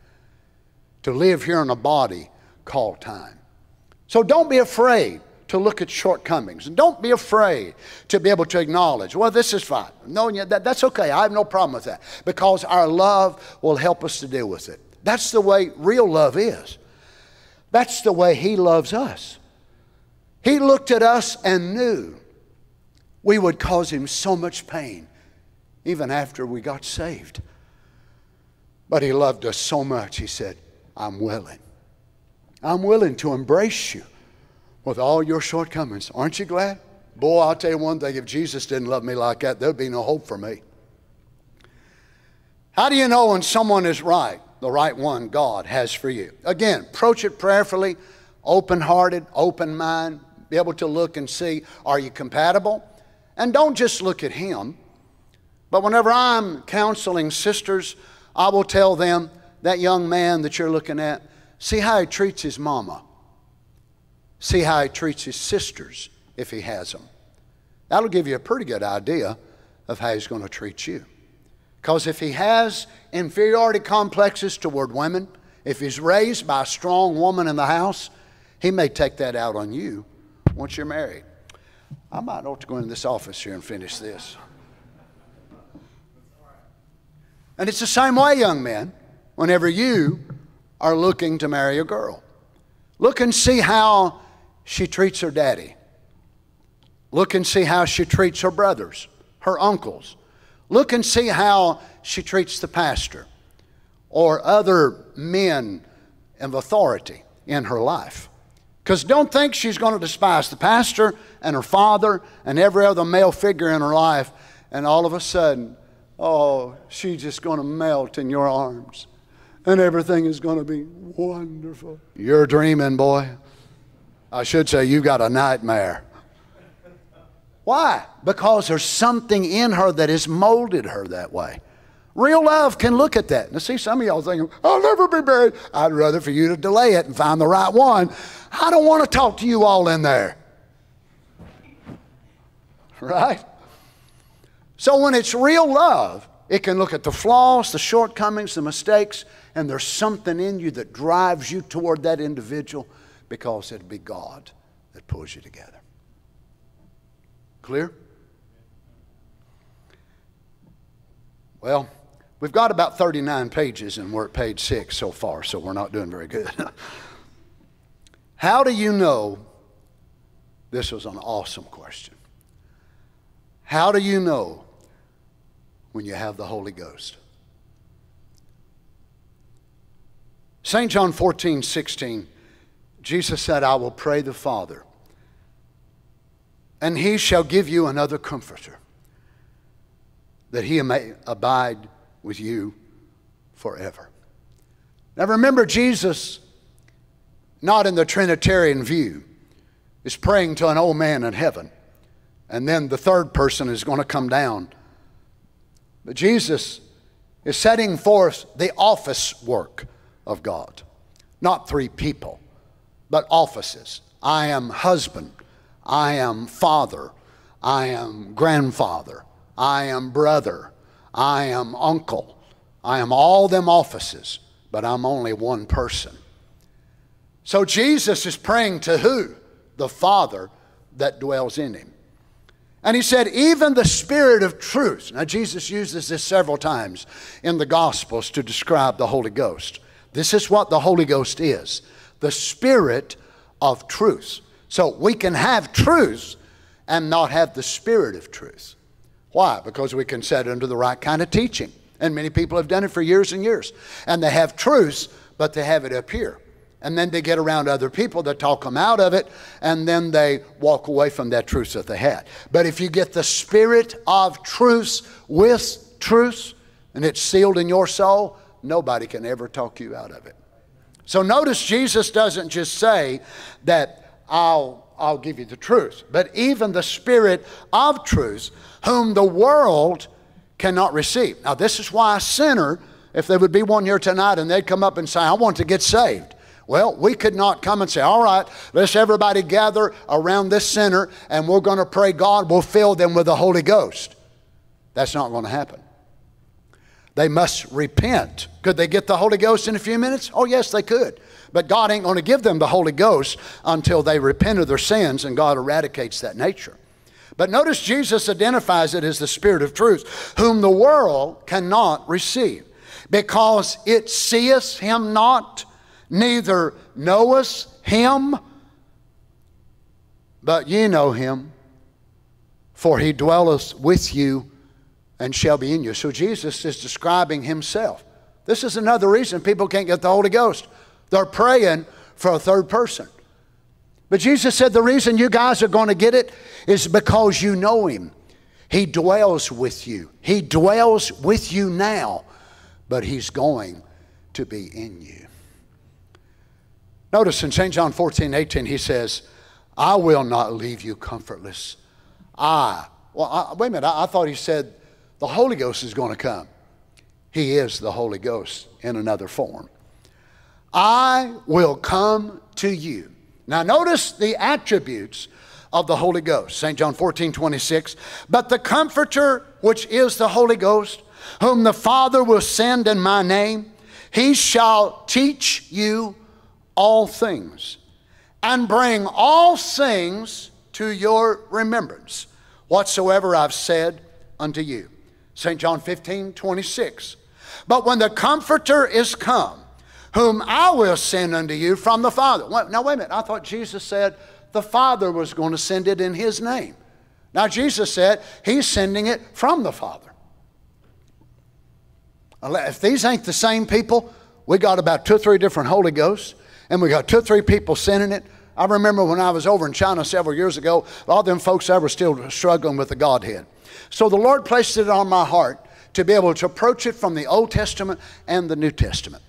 S2: to live here in a body called time. So don't be afraid to look at shortcomings. And don't be afraid to be able to acknowledge, well, this is fine. No, that, that's okay. I have no problem with that because our love will help us to deal with it. That's the way real love is. That's the way He loves us. He looked at us and knew we would cause Him so much pain even after we got saved. But He loved us so much, He said, I'm willing. I'm willing to embrace you with all your shortcomings. Aren't you glad? Boy, I'll tell you one thing if Jesus didn't love me like that, there'd be no hope for me. How do you know when someone is right, the right one God has for you? Again, approach it prayerfully, open hearted, open mind, be able to look and see are you compatible? And don't just look at him, but whenever I'm counseling sisters, I will tell them that young man that you're looking at, See how he treats his mama. See how he treats his sisters if he has them. That'll give you a pretty good idea of how he's going to treat you. Because if he has inferiority complexes toward women, if he's raised by a strong woman in the house, he may take that out on you once you're married. I might ought to go into this office here and finish this. And it's the same way, young men. Whenever you are looking to marry a girl. Look and see how she treats her daddy. Look and see how she treats her brothers, her uncles. Look and see how she treats the pastor or other men of authority in her life. Because don't think she's going to despise the pastor and her father and every other male figure in her life, and all of a sudden, oh, she's just going to melt in your arms and everything is going to be wonderful. You're dreaming, boy. I should say you've got a nightmare. Why? Because there's something in her that has molded her that way. Real love can look at that. Now, see, some of y'all thinking, I'll never be married. I'd rather for you to delay it and find the right one. I don't want to talk to you all in there. Right? So, when it's real love, it can look at the flaws, the shortcomings, the mistakes, and there's something in you that drives you toward that individual because it'll be God that pulls you together. Clear? Well, we've got about 39 pages and we're at page six so far, so we're not doing very good. How do you know? This was an awesome question. How do you know when you have the Holy Ghost? St. John 14, 16, Jesus said, I will pray the Father, and he shall give you another comforter, that he may abide with you forever. Now remember, Jesus, not in the Trinitarian view, is praying to an old man in heaven, and then the third person is going to come down. But Jesus is setting forth the office work of God. Not three people, but offices. I am husband. I am father. I am grandfather. I am brother. I am uncle. I am all them offices, but I'm only one person. So Jesus is praying to who? The Father that dwells in him. And he said, even the Spirit of truth. Now, Jesus uses this several times in the Gospels to describe the Holy Ghost. This is what the Holy Ghost is the Spirit of truth. So we can have truth and not have the Spirit of truth. Why? Because we can set under the right kind of teaching. And many people have done it for years and years. And they have truth, but they have it up here. And then they get around other people that talk them out of it, and then they walk away from that truth that they had. But if you get the spirit of truth with truth, and it's sealed in your soul, nobody can ever talk you out of it. So notice Jesus doesn't just say that I'll, I'll give you the truth, but even the spirit of truth, whom the world cannot receive. Now, this is why a sinner, if there would be one here tonight and they'd come up and say, I want to get saved. Well, we could not come and say, all right, let's everybody gather around this sinner and we're going to pray God will fill them with the Holy Ghost. That's not going to happen. They must repent. Could they get the Holy Ghost in a few minutes? Oh, yes, they could. But God ain't going to give them the Holy Ghost until they repent of their sins and God eradicates that nature. But notice Jesus identifies it as the Spirit of truth, whom the world cannot receive, because it seeth him not neither knowest him, but ye know him, for he dwelleth with you and shall be in you. So Jesus is describing himself. This is another reason people can't get the Holy Ghost. They're praying for a third person. But Jesus said the reason you guys are going to get it is because you know him. He dwells with you. He dwells with you now, but he's going to be in you. Notice in St. John 14, 18, he says, I will not leave you comfortless. I, well, I, wait a minute, I, I thought he said the Holy Ghost is going to come. He is the Holy Ghost in another form. I will come to you. Now, notice the attributes of the Holy Ghost. St. John 14, 26. But the Comforter, which is the Holy Ghost, whom the Father will send in my name, he shall teach you all things and bring all things to your remembrance whatsoever I've said unto you. St. John 15, 26. But when the Comforter is come, whom I will send unto you from the Father. Now, wait a minute. I thought Jesus said the Father was going to send it in His name. Now, Jesus said He's sending it from the Father. If these ain't the same people, we got about two or three different Holy Ghosts and we got two or three people sending it. I remember when I was over in China several years ago, a lot of them folks there were still struggling with the Godhead. So the Lord placed it on my heart to be able to approach it from the Old Testament and the New Testament.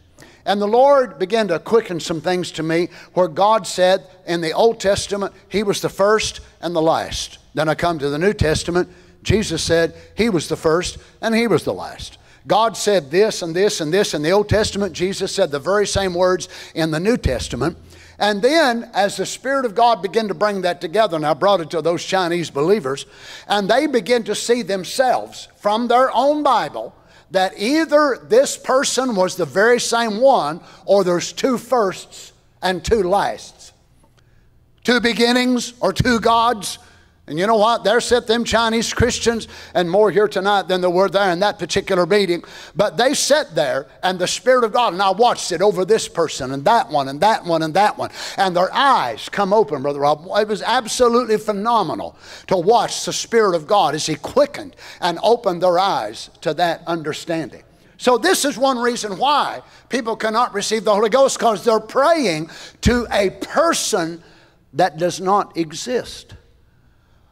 S2: And the Lord began to quicken some things to me where God said in the Old Testament, He was the first and the last. Then I come to the New Testament, Jesus said He was the first and He was the last. God said this and this and this in the Old Testament. Jesus said the very same words in the New Testament. And then, as the Spirit of God began to bring that together, and I brought it to those Chinese believers, and they begin to see themselves from their own Bible that either this person was the very same one or there's two firsts and two lasts. Two beginnings or two gods and you know what? There sit them Chinese Christians, and more here tonight than there were there in that particular meeting. But they sat there, and the Spirit of God, and I watched it over this person, and that one, and that one, and that one. And their eyes come open, Brother Rob. It was absolutely phenomenal to watch the Spirit of God as He quickened and opened their eyes to that understanding. So, this is one reason why people cannot receive the Holy Ghost because they're praying to a person that does not exist.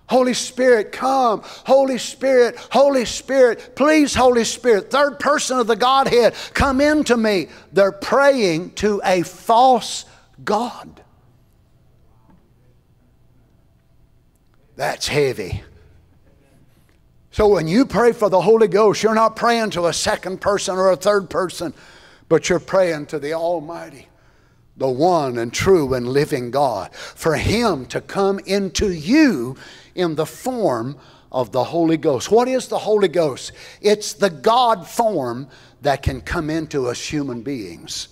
S2: Holy Spirit, come. Holy Spirit, Holy Spirit, please, Holy Spirit, third person of the Godhead, come into me. They're praying to a false God. That's heavy. So when you pray for the Holy Ghost, you're not praying to a second person or a third person, but you're praying to the Almighty the one and true and living God, for Him to come into you in the form of the Holy Ghost. What is the Holy Ghost? It's the God form that can come into us human beings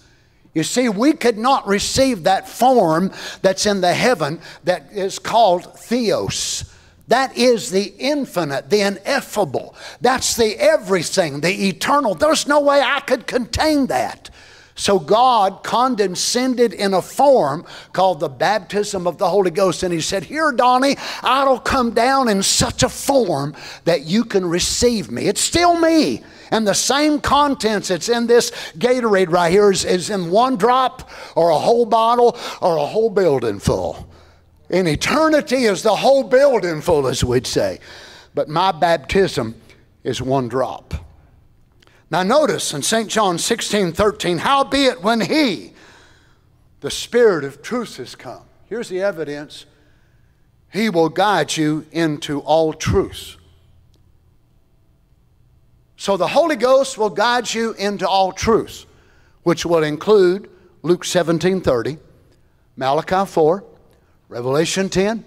S2: You see, we could not receive that form that's in the heaven that is called theos. That is the infinite, the ineffable. That's the everything, the eternal. There's no way I could contain that. So God condescended in a form called the baptism of the Holy Ghost. And He said, Here, Donny, I'll come down in such a form that you can receive me. It's still me. And the same contents that's in this Gatorade right here is, is in one drop or a whole bottle or a whole building full. In eternity is the whole building full, as we'd say. But my baptism is one drop. Now, notice in St. John 16 13, howbeit when he, the Spirit of truth, has come, here's the evidence, he will guide you into all truth. So the Holy Ghost will guide you into all truth, which will include Luke 17 30, Malachi 4, Revelation 10.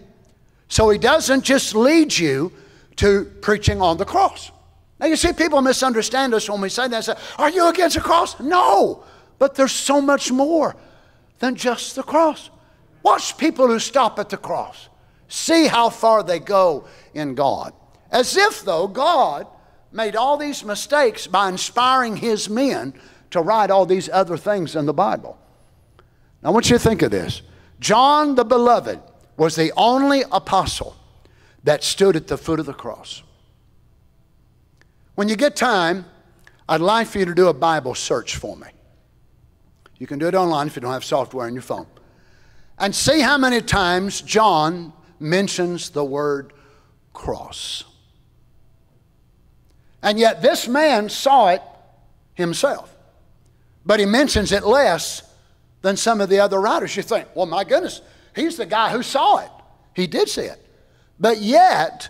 S2: So he doesn't just lead you to preaching on the cross. Now you see, people misunderstand us when we say that. Say, Are you against the cross? No, but there's so much more than just the cross. Watch people who stop at the cross. See how far they go in God. As if, though, God made all these mistakes by inspiring his men to write all these other things in the Bible. Now, I want you to think of this. John the Beloved was the only apostle that stood at the foot of the cross. When you get time, I'd like for you to do a Bible search for me. You can do it online if you don't have software on your phone. And see how many times John mentions the word cross. And yet this man saw it himself. But he mentions it less than some of the other writers. You think, well, my goodness, he's the guy who saw it. He did see it. But yet,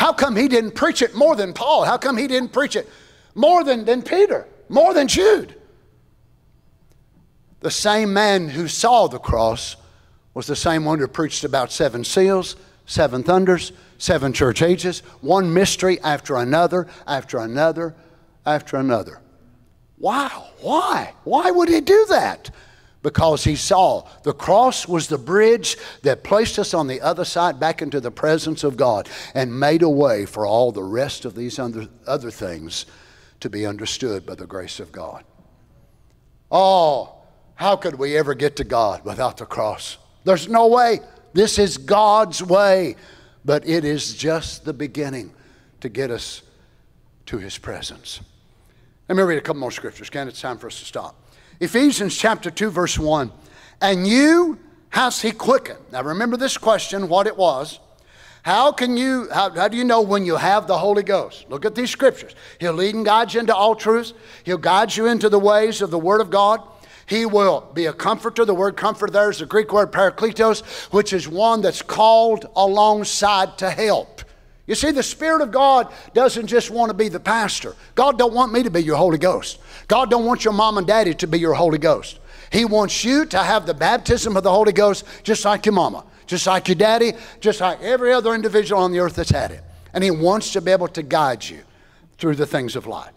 S2: how come he didn't preach it more than Paul? How come he didn't preach it more than, than Peter, more than Jude? The same man who saw the cross was the same one who preached about seven seals, seven thunders, seven church ages, one mystery after another, after another, after another. Wow, why? Why would he do that? Because he saw the cross was the bridge that placed us on the other side back into the presence of God and made a way for all the rest of these other, things to be understood by the grace of God. Oh, how could we ever get to God without the cross? There's no way. This is God's way, but it is just the beginning to get us to His presence. Let me read a couple more scriptures, Ken. It's time for us to stop. Ephesians chapter 2, verse 1. And you has He quickened. Now remember this question, what it was. How can you, how, how, do you know when you have the Holy Ghost? Look at these scriptures. He'll lead and guide you into all truth. He'll guide you into the ways of the Word of God. He will be a comforter. The word comfort there is the Greek word parakletos, which is one that's called alongside to help. You see, the Spirit of God doesn't just want to be the pastor. God don't want me to be your Holy Ghost. God don't want your mom and daddy to be your Holy Ghost. He wants you to have the baptism of the Holy Ghost just like your mama, just like your daddy, just like every other individual on the earth that's had it. And He wants to be able to guide you through the things of life.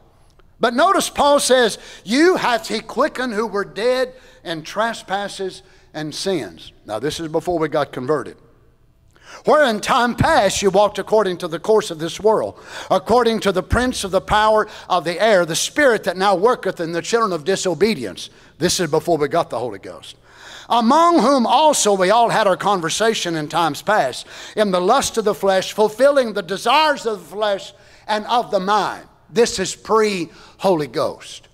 S2: But notice Paul says, You hath he quickened who were dead in trespasses and sins. Now, this is before we got converted. Where in time past you walked according to the course of this world, according to the prince of the power of the air, the spirit that now worketh in the children of disobedience. This is before we got the Holy Ghost. Among whom also we all had our conversation in times past, in the lust of the flesh, fulfilling the desires of the flesh and of the mind this is pre Holy Ghost.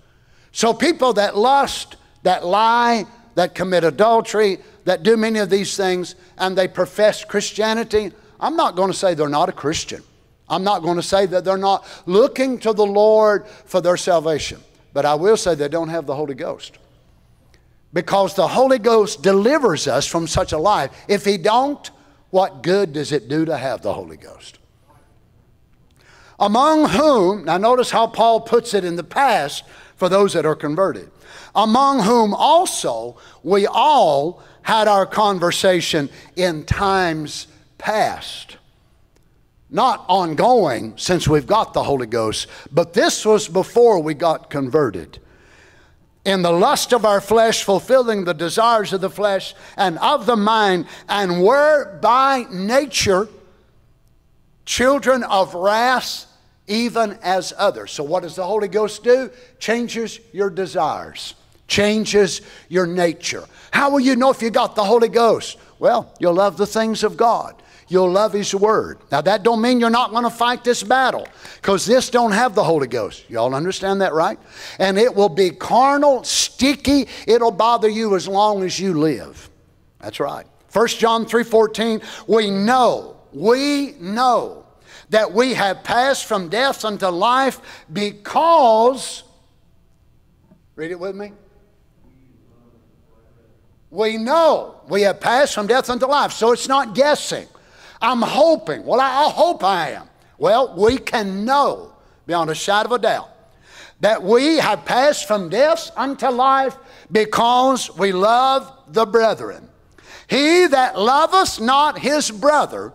S2: So people that lust, that lie, that commit adultery, that do many of these things, and they profess Christianity, I'm not going to say they're not a Christian. I'm not going to say that they're not looking to the Lord for their salvation. But I will say they don't have the Holy Ghost. Because the Holy Ghost delivers us from such a life. If He don't, what good does it do to have the Holy Ghost? Among whom, now notice how Paul puts it in the past for those that are converted. Among whom also we all had our conversation in times past. Not ongoing since we've got the Holy Ghost, but this was before we got converted. in the lust of our flesh, fulfilling the desires of the flesh and of the mind, and were by nature children of wrath, even as others. So, what does the Holy Ghost do? Changes your desires, changes your nature. How will you know if you got the Holy Ghost? Well, you'll love the things of God. You'll love his word. Now that don't mean you're not going to fight this battle because this don't have the holy ghost. Y'all understand that right? And it will be carnal sticky. It'll bother you as long as you live. That's right. 1 john 3.14 we know we know that we have passed from death unto life because read it with me we know we have passed from death unto life so it's not guessing I'm hoping. Well, I, hope I am. Well, we can know beyond a shadow of a doubt that we have passed from death unto life because we love the brethren. He that loveth not his brother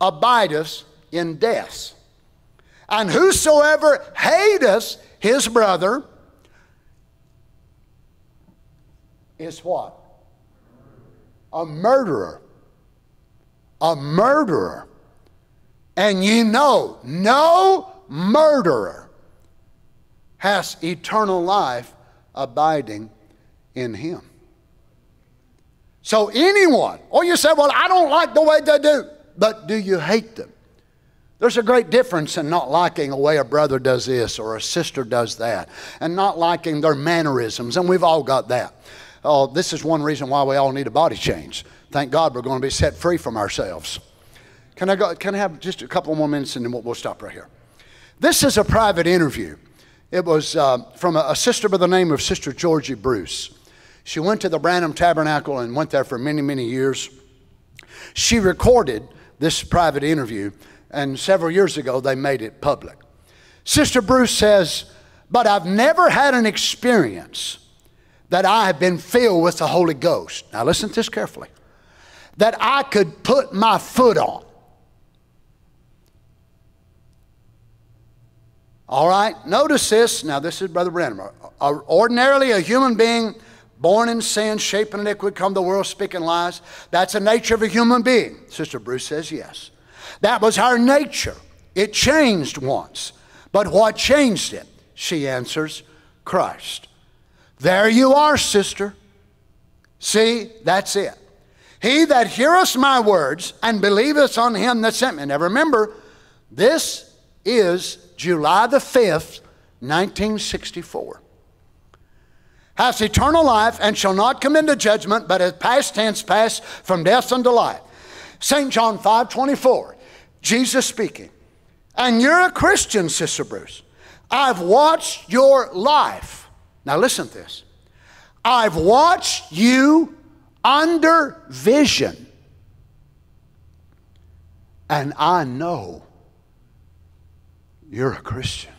S2: abideth in death. And whosoever hateth his brother is what? A murderer a murderer. And you know, no murderer has eternal life abiding in him. So, anyone, or you say, well, I don't like the way they do, but do you hate them? There's a great difference in not liking the way a brother does this or a sister does that, and not liking their mannerisms, and we've all got that. Oh, this is one reason why we all need a body change. Thank God we're going to be set free from ourselves. Can I, go, can I have just a couple more minutes and then we'll, we'll stop right here? This is a private interview. It was uh, from a, a, sister by the name of Sister Georgie Bruce. She went to the Branham Tabernacle and went there for many, many years. She recorded this private interview, and several years ago they made it public. Sister Bruce says, But I've never had an experience that I have been filled with the Holy Ghost. Now, listen to this carefully that I could put my foot on. All right, notice this. Now, this is Brother Branham. Ordinarily, a human being born in sin, shaped in iniquity, come to the world speaking lies. That's the nature of a human being. Sister Bruce says yes. That was our nature. It changed once. But what changed it? She answers, Christ. There you are, sister. See, that's it. He that heareth my words and believeth on him that sent me. Now remember, this is July the 5th, 1964. Has eternal life and shall not come into judgment, but hath past tense passed from death unto life. St. John 5 24, Jesus speaking. And you're a Christian, Sister Bruce. I've watched your life. Now listen to this. I've watched you under vision. And I know you're a Christian.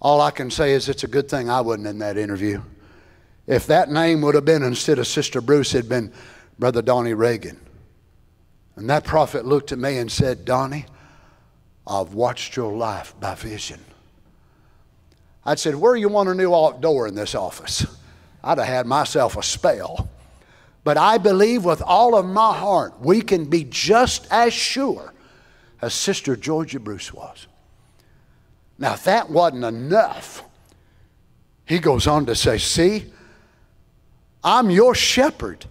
S2: All I can say is it's a good thing I wasn't in that interview. If that name would have been instead of Sister Bruce, it'd been Brother Donny Reagan. And that prophet looked at me and said, Donny, I've watched your life by vision. I said, Where you want a new door in this office? I'd have had myself a spell. But I believe with all of my heart we can be just as sure as Sister Georgia Bruce was. Now, if that wasn't enough, he goes on to say, See, I'm your shepherd,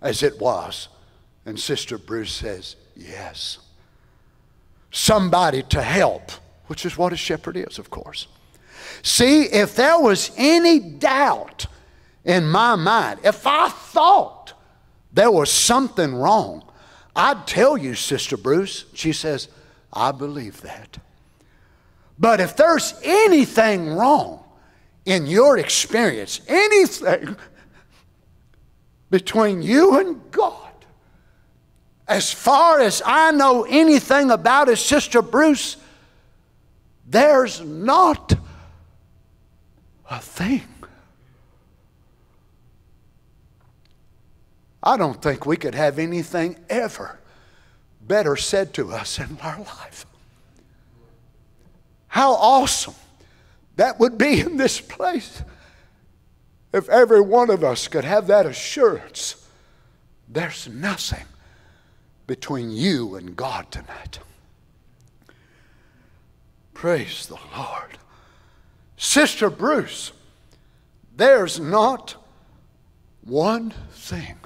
S2: as it was. And Sister Bruce says, Yes. Somebody to help, which is what a shepherd is, of course. See, if there was any doubt in my mind, if I thought there was something wrong, I'd tell you, Sister Bruce. She says, I believe that. But if there's anything wrong in your experience, anything between you and God, as far as I know anything about it, Sister Bruce, there's not a thing. I don't think we could have anything ever better said to us in our life. How awesome that would be in this place. If every one of us could have that assurance, there's nothing between you and God tonight. Praise the Lord. Sister Bruce, there's not one thing.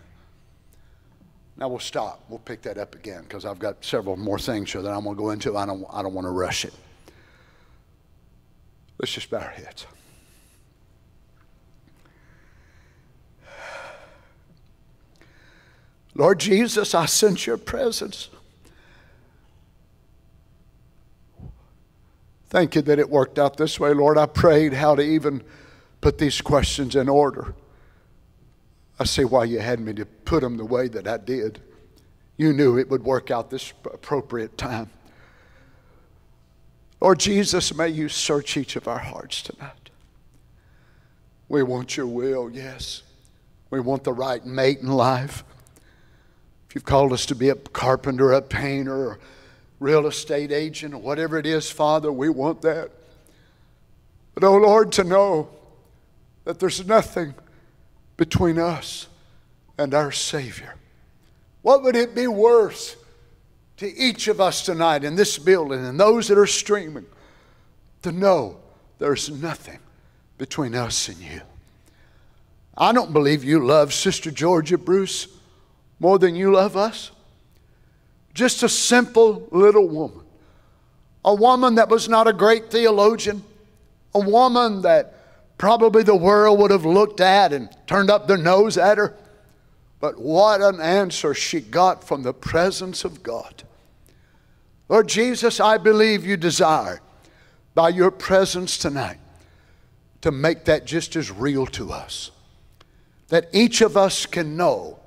S2: Now we'll stop. We'll pick that up again because I've got several more things here that I'm going to go into. I don't, I don't want to rush it. Let's just bow our heads. Lord Jesus, I sense your presence. Thank you that it worked out this way, Lord. I prayed how to even put these questions in order. I see why you had me to put them the way that I did. You knew it would work out this appropriate time. Lord Jesus, may you search each of our hearts tonight. We want your will, yes. We want the right mate in life. If you've called us to be a carpenter, a painter, real estate agent, or whatever it is, Father, we want that. But, oh Lord, to know that there's nothing between us and our Savior. What would it be worse to each of us tonight in this building and those that are streaming to know there's nothing between us and you? I don't believe you love Sister Georgia Bruce more than you love us. Just a simple little woman. A woman that was not a great theologian. A woman that probably the world would have looked at and turned up their nose at her. But what an answer she got from the presence of God. Lord Jesus, I believe you desire by your presence tonight to make that just as real to us. That each of us can know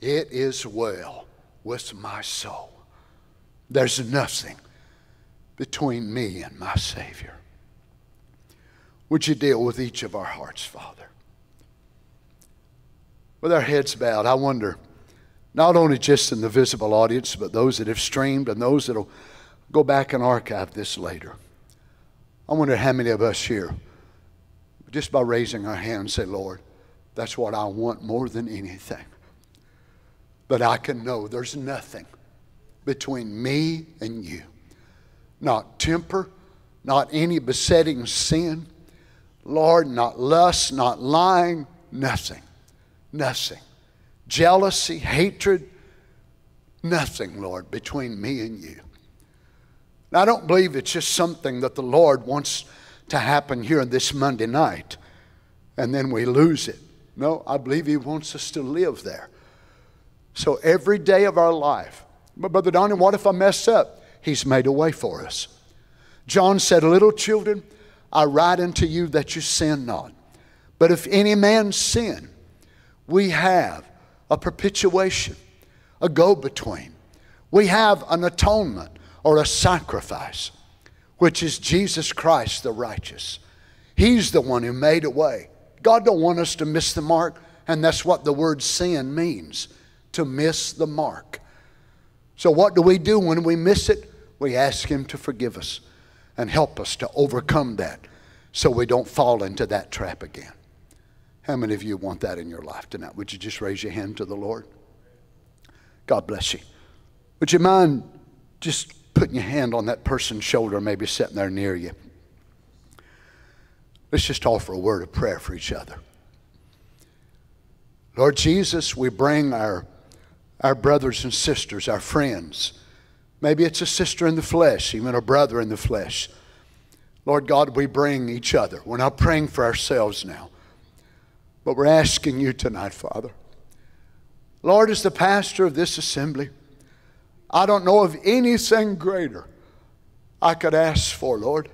S2: it is well with my soul. There's nothing between me and my Savior. Would you deal with each of our hearts, Father? With our heads bowed, I wonder, not only just in the visible audience, but those that have streamed and those that will go back and archive this later. I wonder how many of us here, just by raising our hands, say, Lord, that's what I want more than anything. But I can know there's nothing between me and you. Not temper, not any besetting sin, Lord, not lust, not lying, nothing. Nothing. Jealousy, hatred, nothing, Lord, between me and you. I don't believe it's just something that the Lord wants to happen here on this Monday night and then we lose it. No, I believe He wants us to live there. So every day of our life, but Brother Donny, what if I mess up? He's made a way for us. John said, Little children, I write unto you that you sin not. But if any man sin, we have a propitiation, a go between. We have an atonement or a sacrifice, which is Jesus Christ the righteous. He's the one who made a way. God don't want us to miss the mark, and that's what the word sin means, to miss the mark. So what do we do when we miss it? We ask him to forgive us and help us to overcome that so we don't fall into that trap again. How many of you want that in your life tonight? Would you just raise your hand to the Lord? God bless you. Would you mind just putting your hand on that person's shoulder, maybe sitting there near you? Let's just offer a word of prayer for each other. Lord Jesus, we bring our, our brothers and sisters, our friends, Maybe it's a sister in the flesh, even a brother in the flesh. Lord God, we bring each other. We're not praying for ourselves now, but we're asking you tonight, Father. Lord, as the pastor of this assembly, I don't know of anything greater I could ask for, Lord,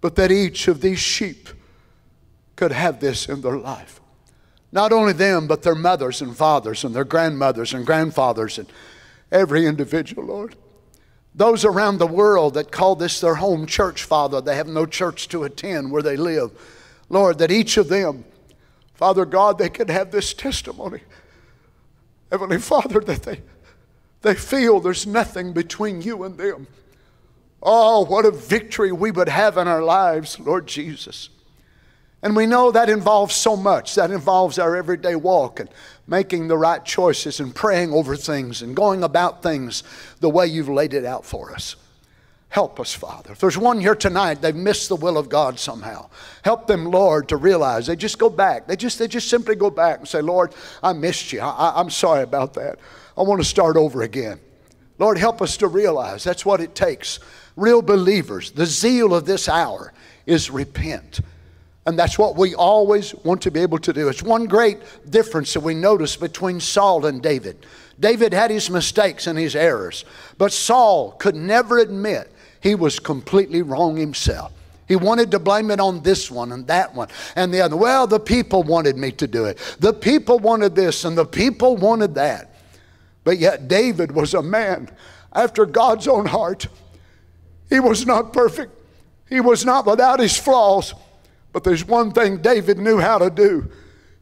S2: but that each of these sheep could have this in their life. Not only them, but their mothers and fathers and their grandmothers and grandfathers and every individual, Lord. Those around the world that call this their home church, Father, they have no church to attend where they live. Lord, that each of them, Father God, they could have this testimony. Heavenly Father, that they, they feel there's nothing between you and them. Oh, what a victory we would have in our lives, Lord Jesus. And we know that involves so much. That involves our everyday walk and making the right choices and praying over things and going about things the way you've laid it out for us. Help us, Father. If there's one here tonight, they've missed the will of God somehow. Help them, Lord, to realize they just go back. They just, they just simply go back and say, Lord, I missed you. I, I'm sorry about that. I want to start over again. Lord, help us to realize that's what it takes. Real believers, the zeal of this hour is repent. And that's what we always want to be able to do. It's one great difference that we notice between Saul and David. David had his mistakes and his errors, but Saul could never admit he was completely wrong himself. He wanted to blame it on this one and that one and the other. Well, the people wanted me to do it. The people wanted this and the people wanted that. But yet, David was a man after God's own heart. He was not perfect, he was not without his flaws. But there's one thing David knew how to do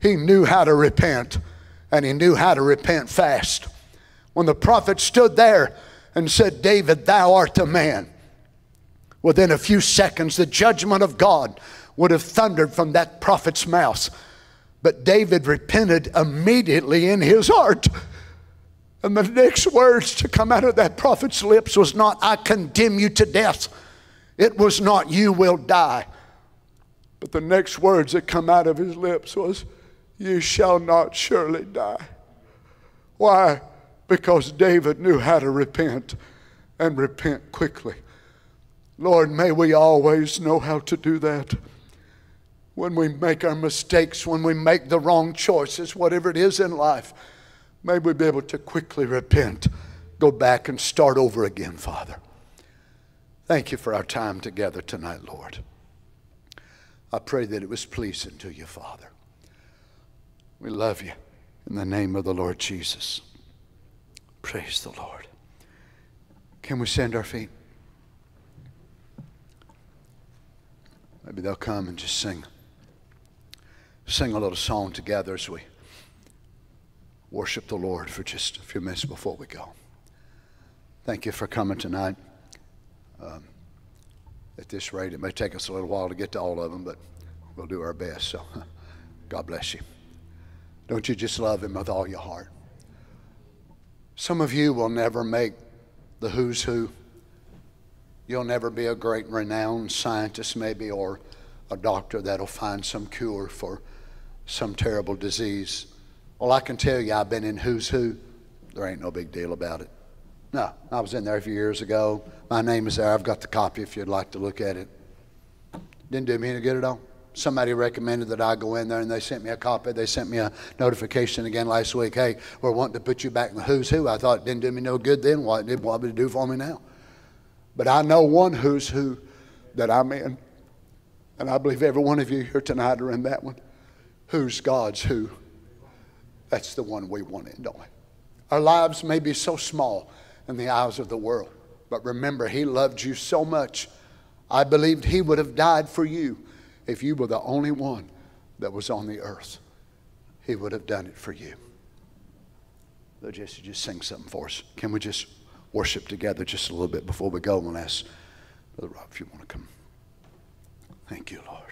S2: he knew how to repent, and he knew how to repent fast. When the prophet stood there and said, David, thou art a man, within a few seconds, the judgment of God would have thundered from that prophet's mouth. But David repented immediately in his heart. And the next words to come out of that prophet's lips was not, I condemn you to death. It was not, you will die. But the next words that come out of his lips was, You shall not surely die. Why? Because David knew how to repent and repent quickly. Lord, may we always know how to do that. When we make our mistakes, when we make the wrong choices, whatever it is in life, may we be able to quickly repent, go back and start over again, Father. Thank you for our time together tonight, Lord. I pray that it was pleasing to you, Father. We love you in the name of the Lord Jesus. Praise the Lord. Can we stand our feet? Maybe they'll come and just sing. Sing a little song together as we worship the Lord for just a few minutes before we go. Thank you for coming tonight. Um, at this rate. It may take us a little while to get to all of them, but we'll do our best. So God bless you. Don't you just love Him with all your heart? Some of you will never make the who's who. You'll never be a great renowned scientist, maybe, or a doctor that'll find some cure for some terrible disease. Well, I can tell you, I've been in who's who. There ain't no big deal about it. No, I was in there a few years ago. My name is there. I've got the copy if you'd like to look at it. Didn't do me any good at all. Somebody recommended that I go in there and they sent me a copy. They sent me a notification again last week. Hey, we're wanting to put you back in the who's who. I thought it didn't do me no good then. What did what would it do for me now? But I know one who's who that I'm in. And I believe every one of you here tonight are in that one. Who's God's who? That's the one we want in, don't we? Our lives may be so small in the eyes of the world. But remember, He loved you so much. I believed He would have died for you if you were the only one that was on the earth. He would have done it for you. So Jesse, just sing something for us. Can we just worship together just a little bit before we go? And ask Brother Rob if you want to come. Thank you, Lord.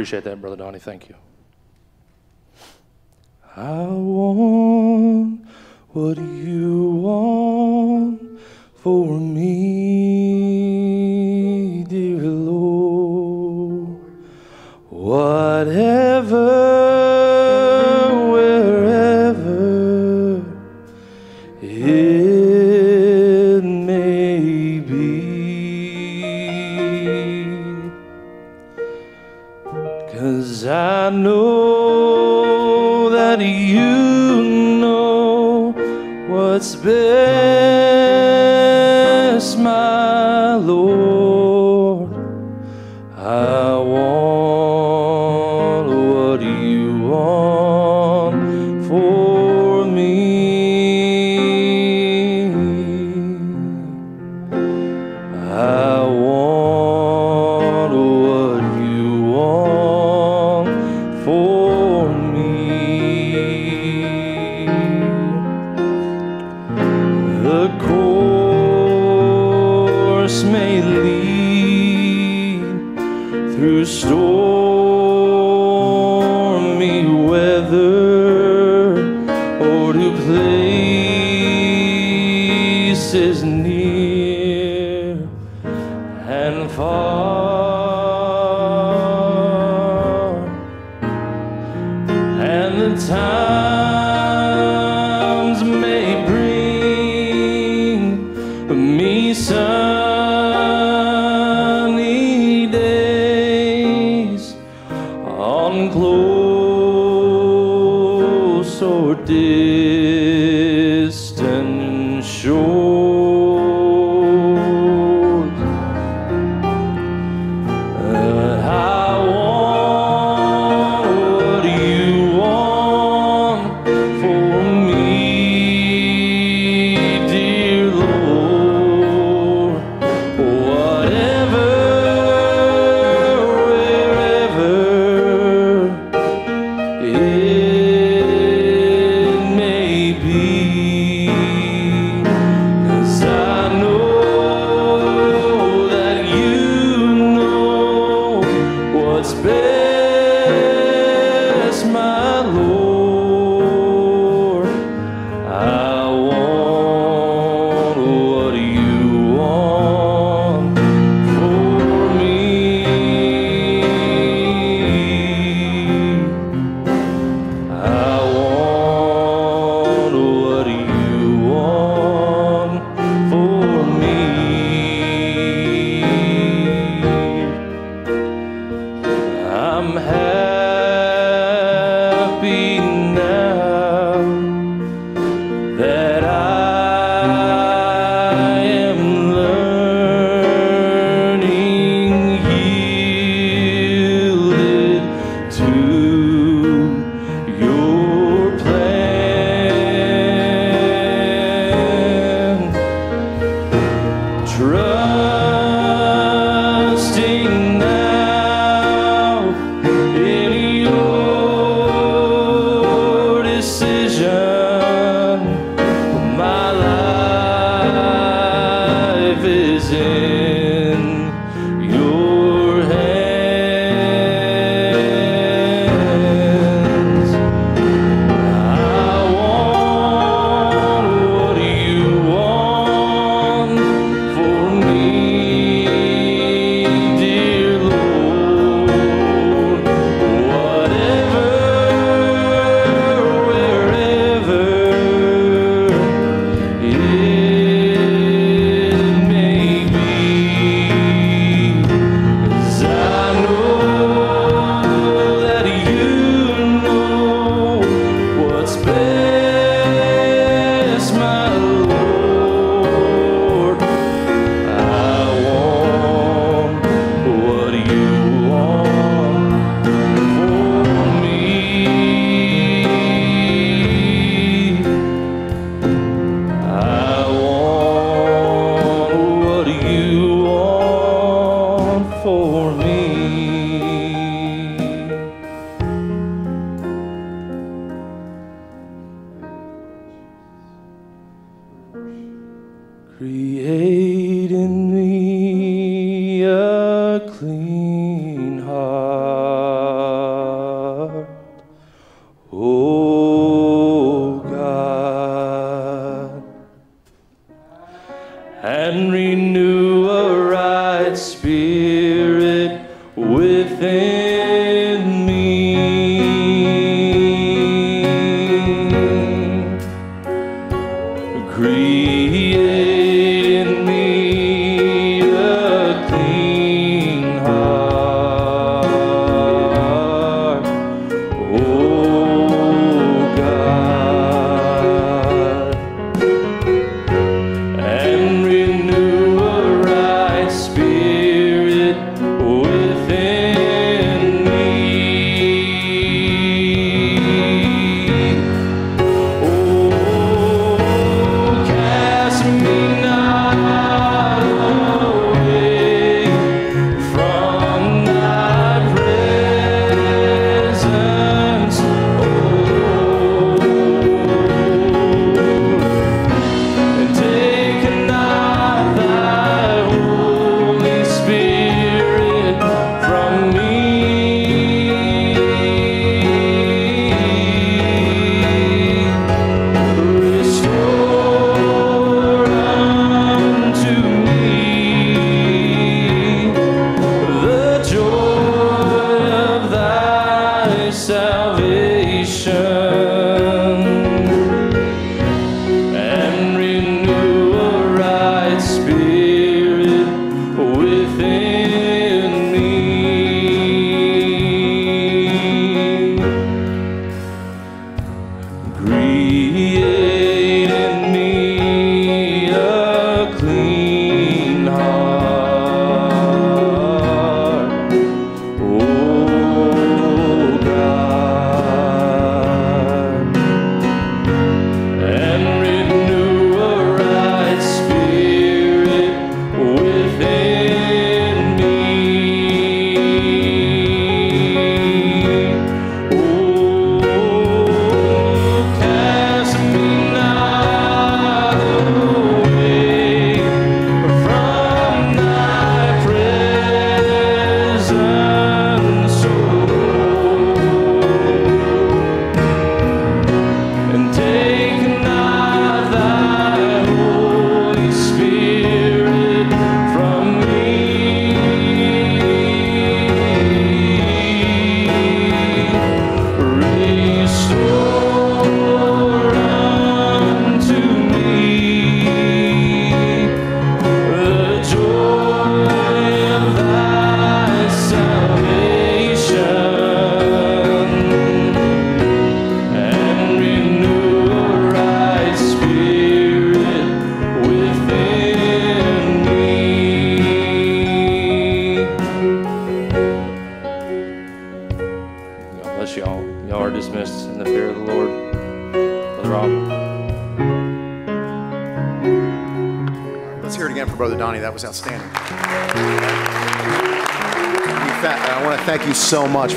S1: Appreciate that, Brother Donny. Thank you. I want what you want for me, dear Lord. Whatever. I want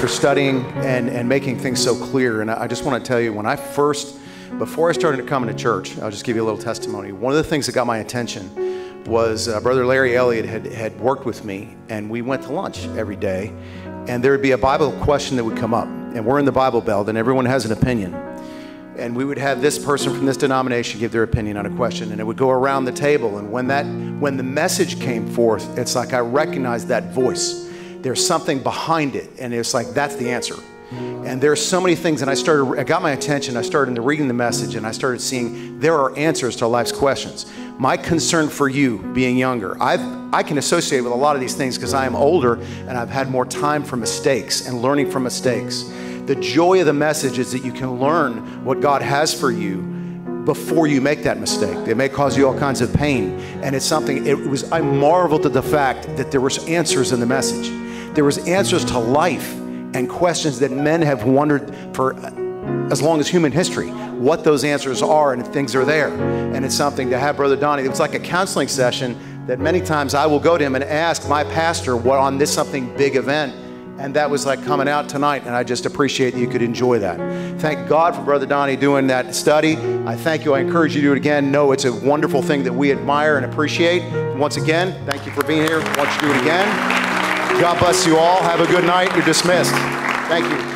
S1: for
S3: studying and, and making things so clear. And I just want to tell you, when I first, before I started coming to church, I'll just give you a little testimony. One of the things that got my attention was uh, Brother Larry Elliott had, had worked with me, and we went to lunch every day. And there would be a Bible question that would come up. And we're in the Bible Belt, and everyone has an opinion and we would have this person from this denomination give their opinion on a question and it would go around the table and when that when the message came forth it's like i recognized that voice there's something behind it and it's like that's the answer and there's so many things and i started i got my attention i started into reading the message and i started seeing there are answers to life's questions my concern for you being younger I've, i can associate with a lot of these things because i am older and i've had more time for mistakes and learning from mistakes the joy of the message is that you can learn what God has for you before you make that mistake. It may cause you all kinds of pain. And it's something, it was, I marveled at the fact that there was answers in the message. There was answers to life and questions that men have wondered for as long as human history, what those answers are and if things are there. And it's something to have Brother Donny, it was like a counseling session that many times I will go to him and ask my pastor what on this something big event and that was like coming out tonight, and I just appreciate that you could enjoy that. Thank God for Brother Donny doing that study. I thank you. I encourage you to do it again. No, it's a wonderful thing that we admire and appreciate. once again, thank you for being here. Want you do it again. God bless you all. Have a good night. You're dismissed. Thank you.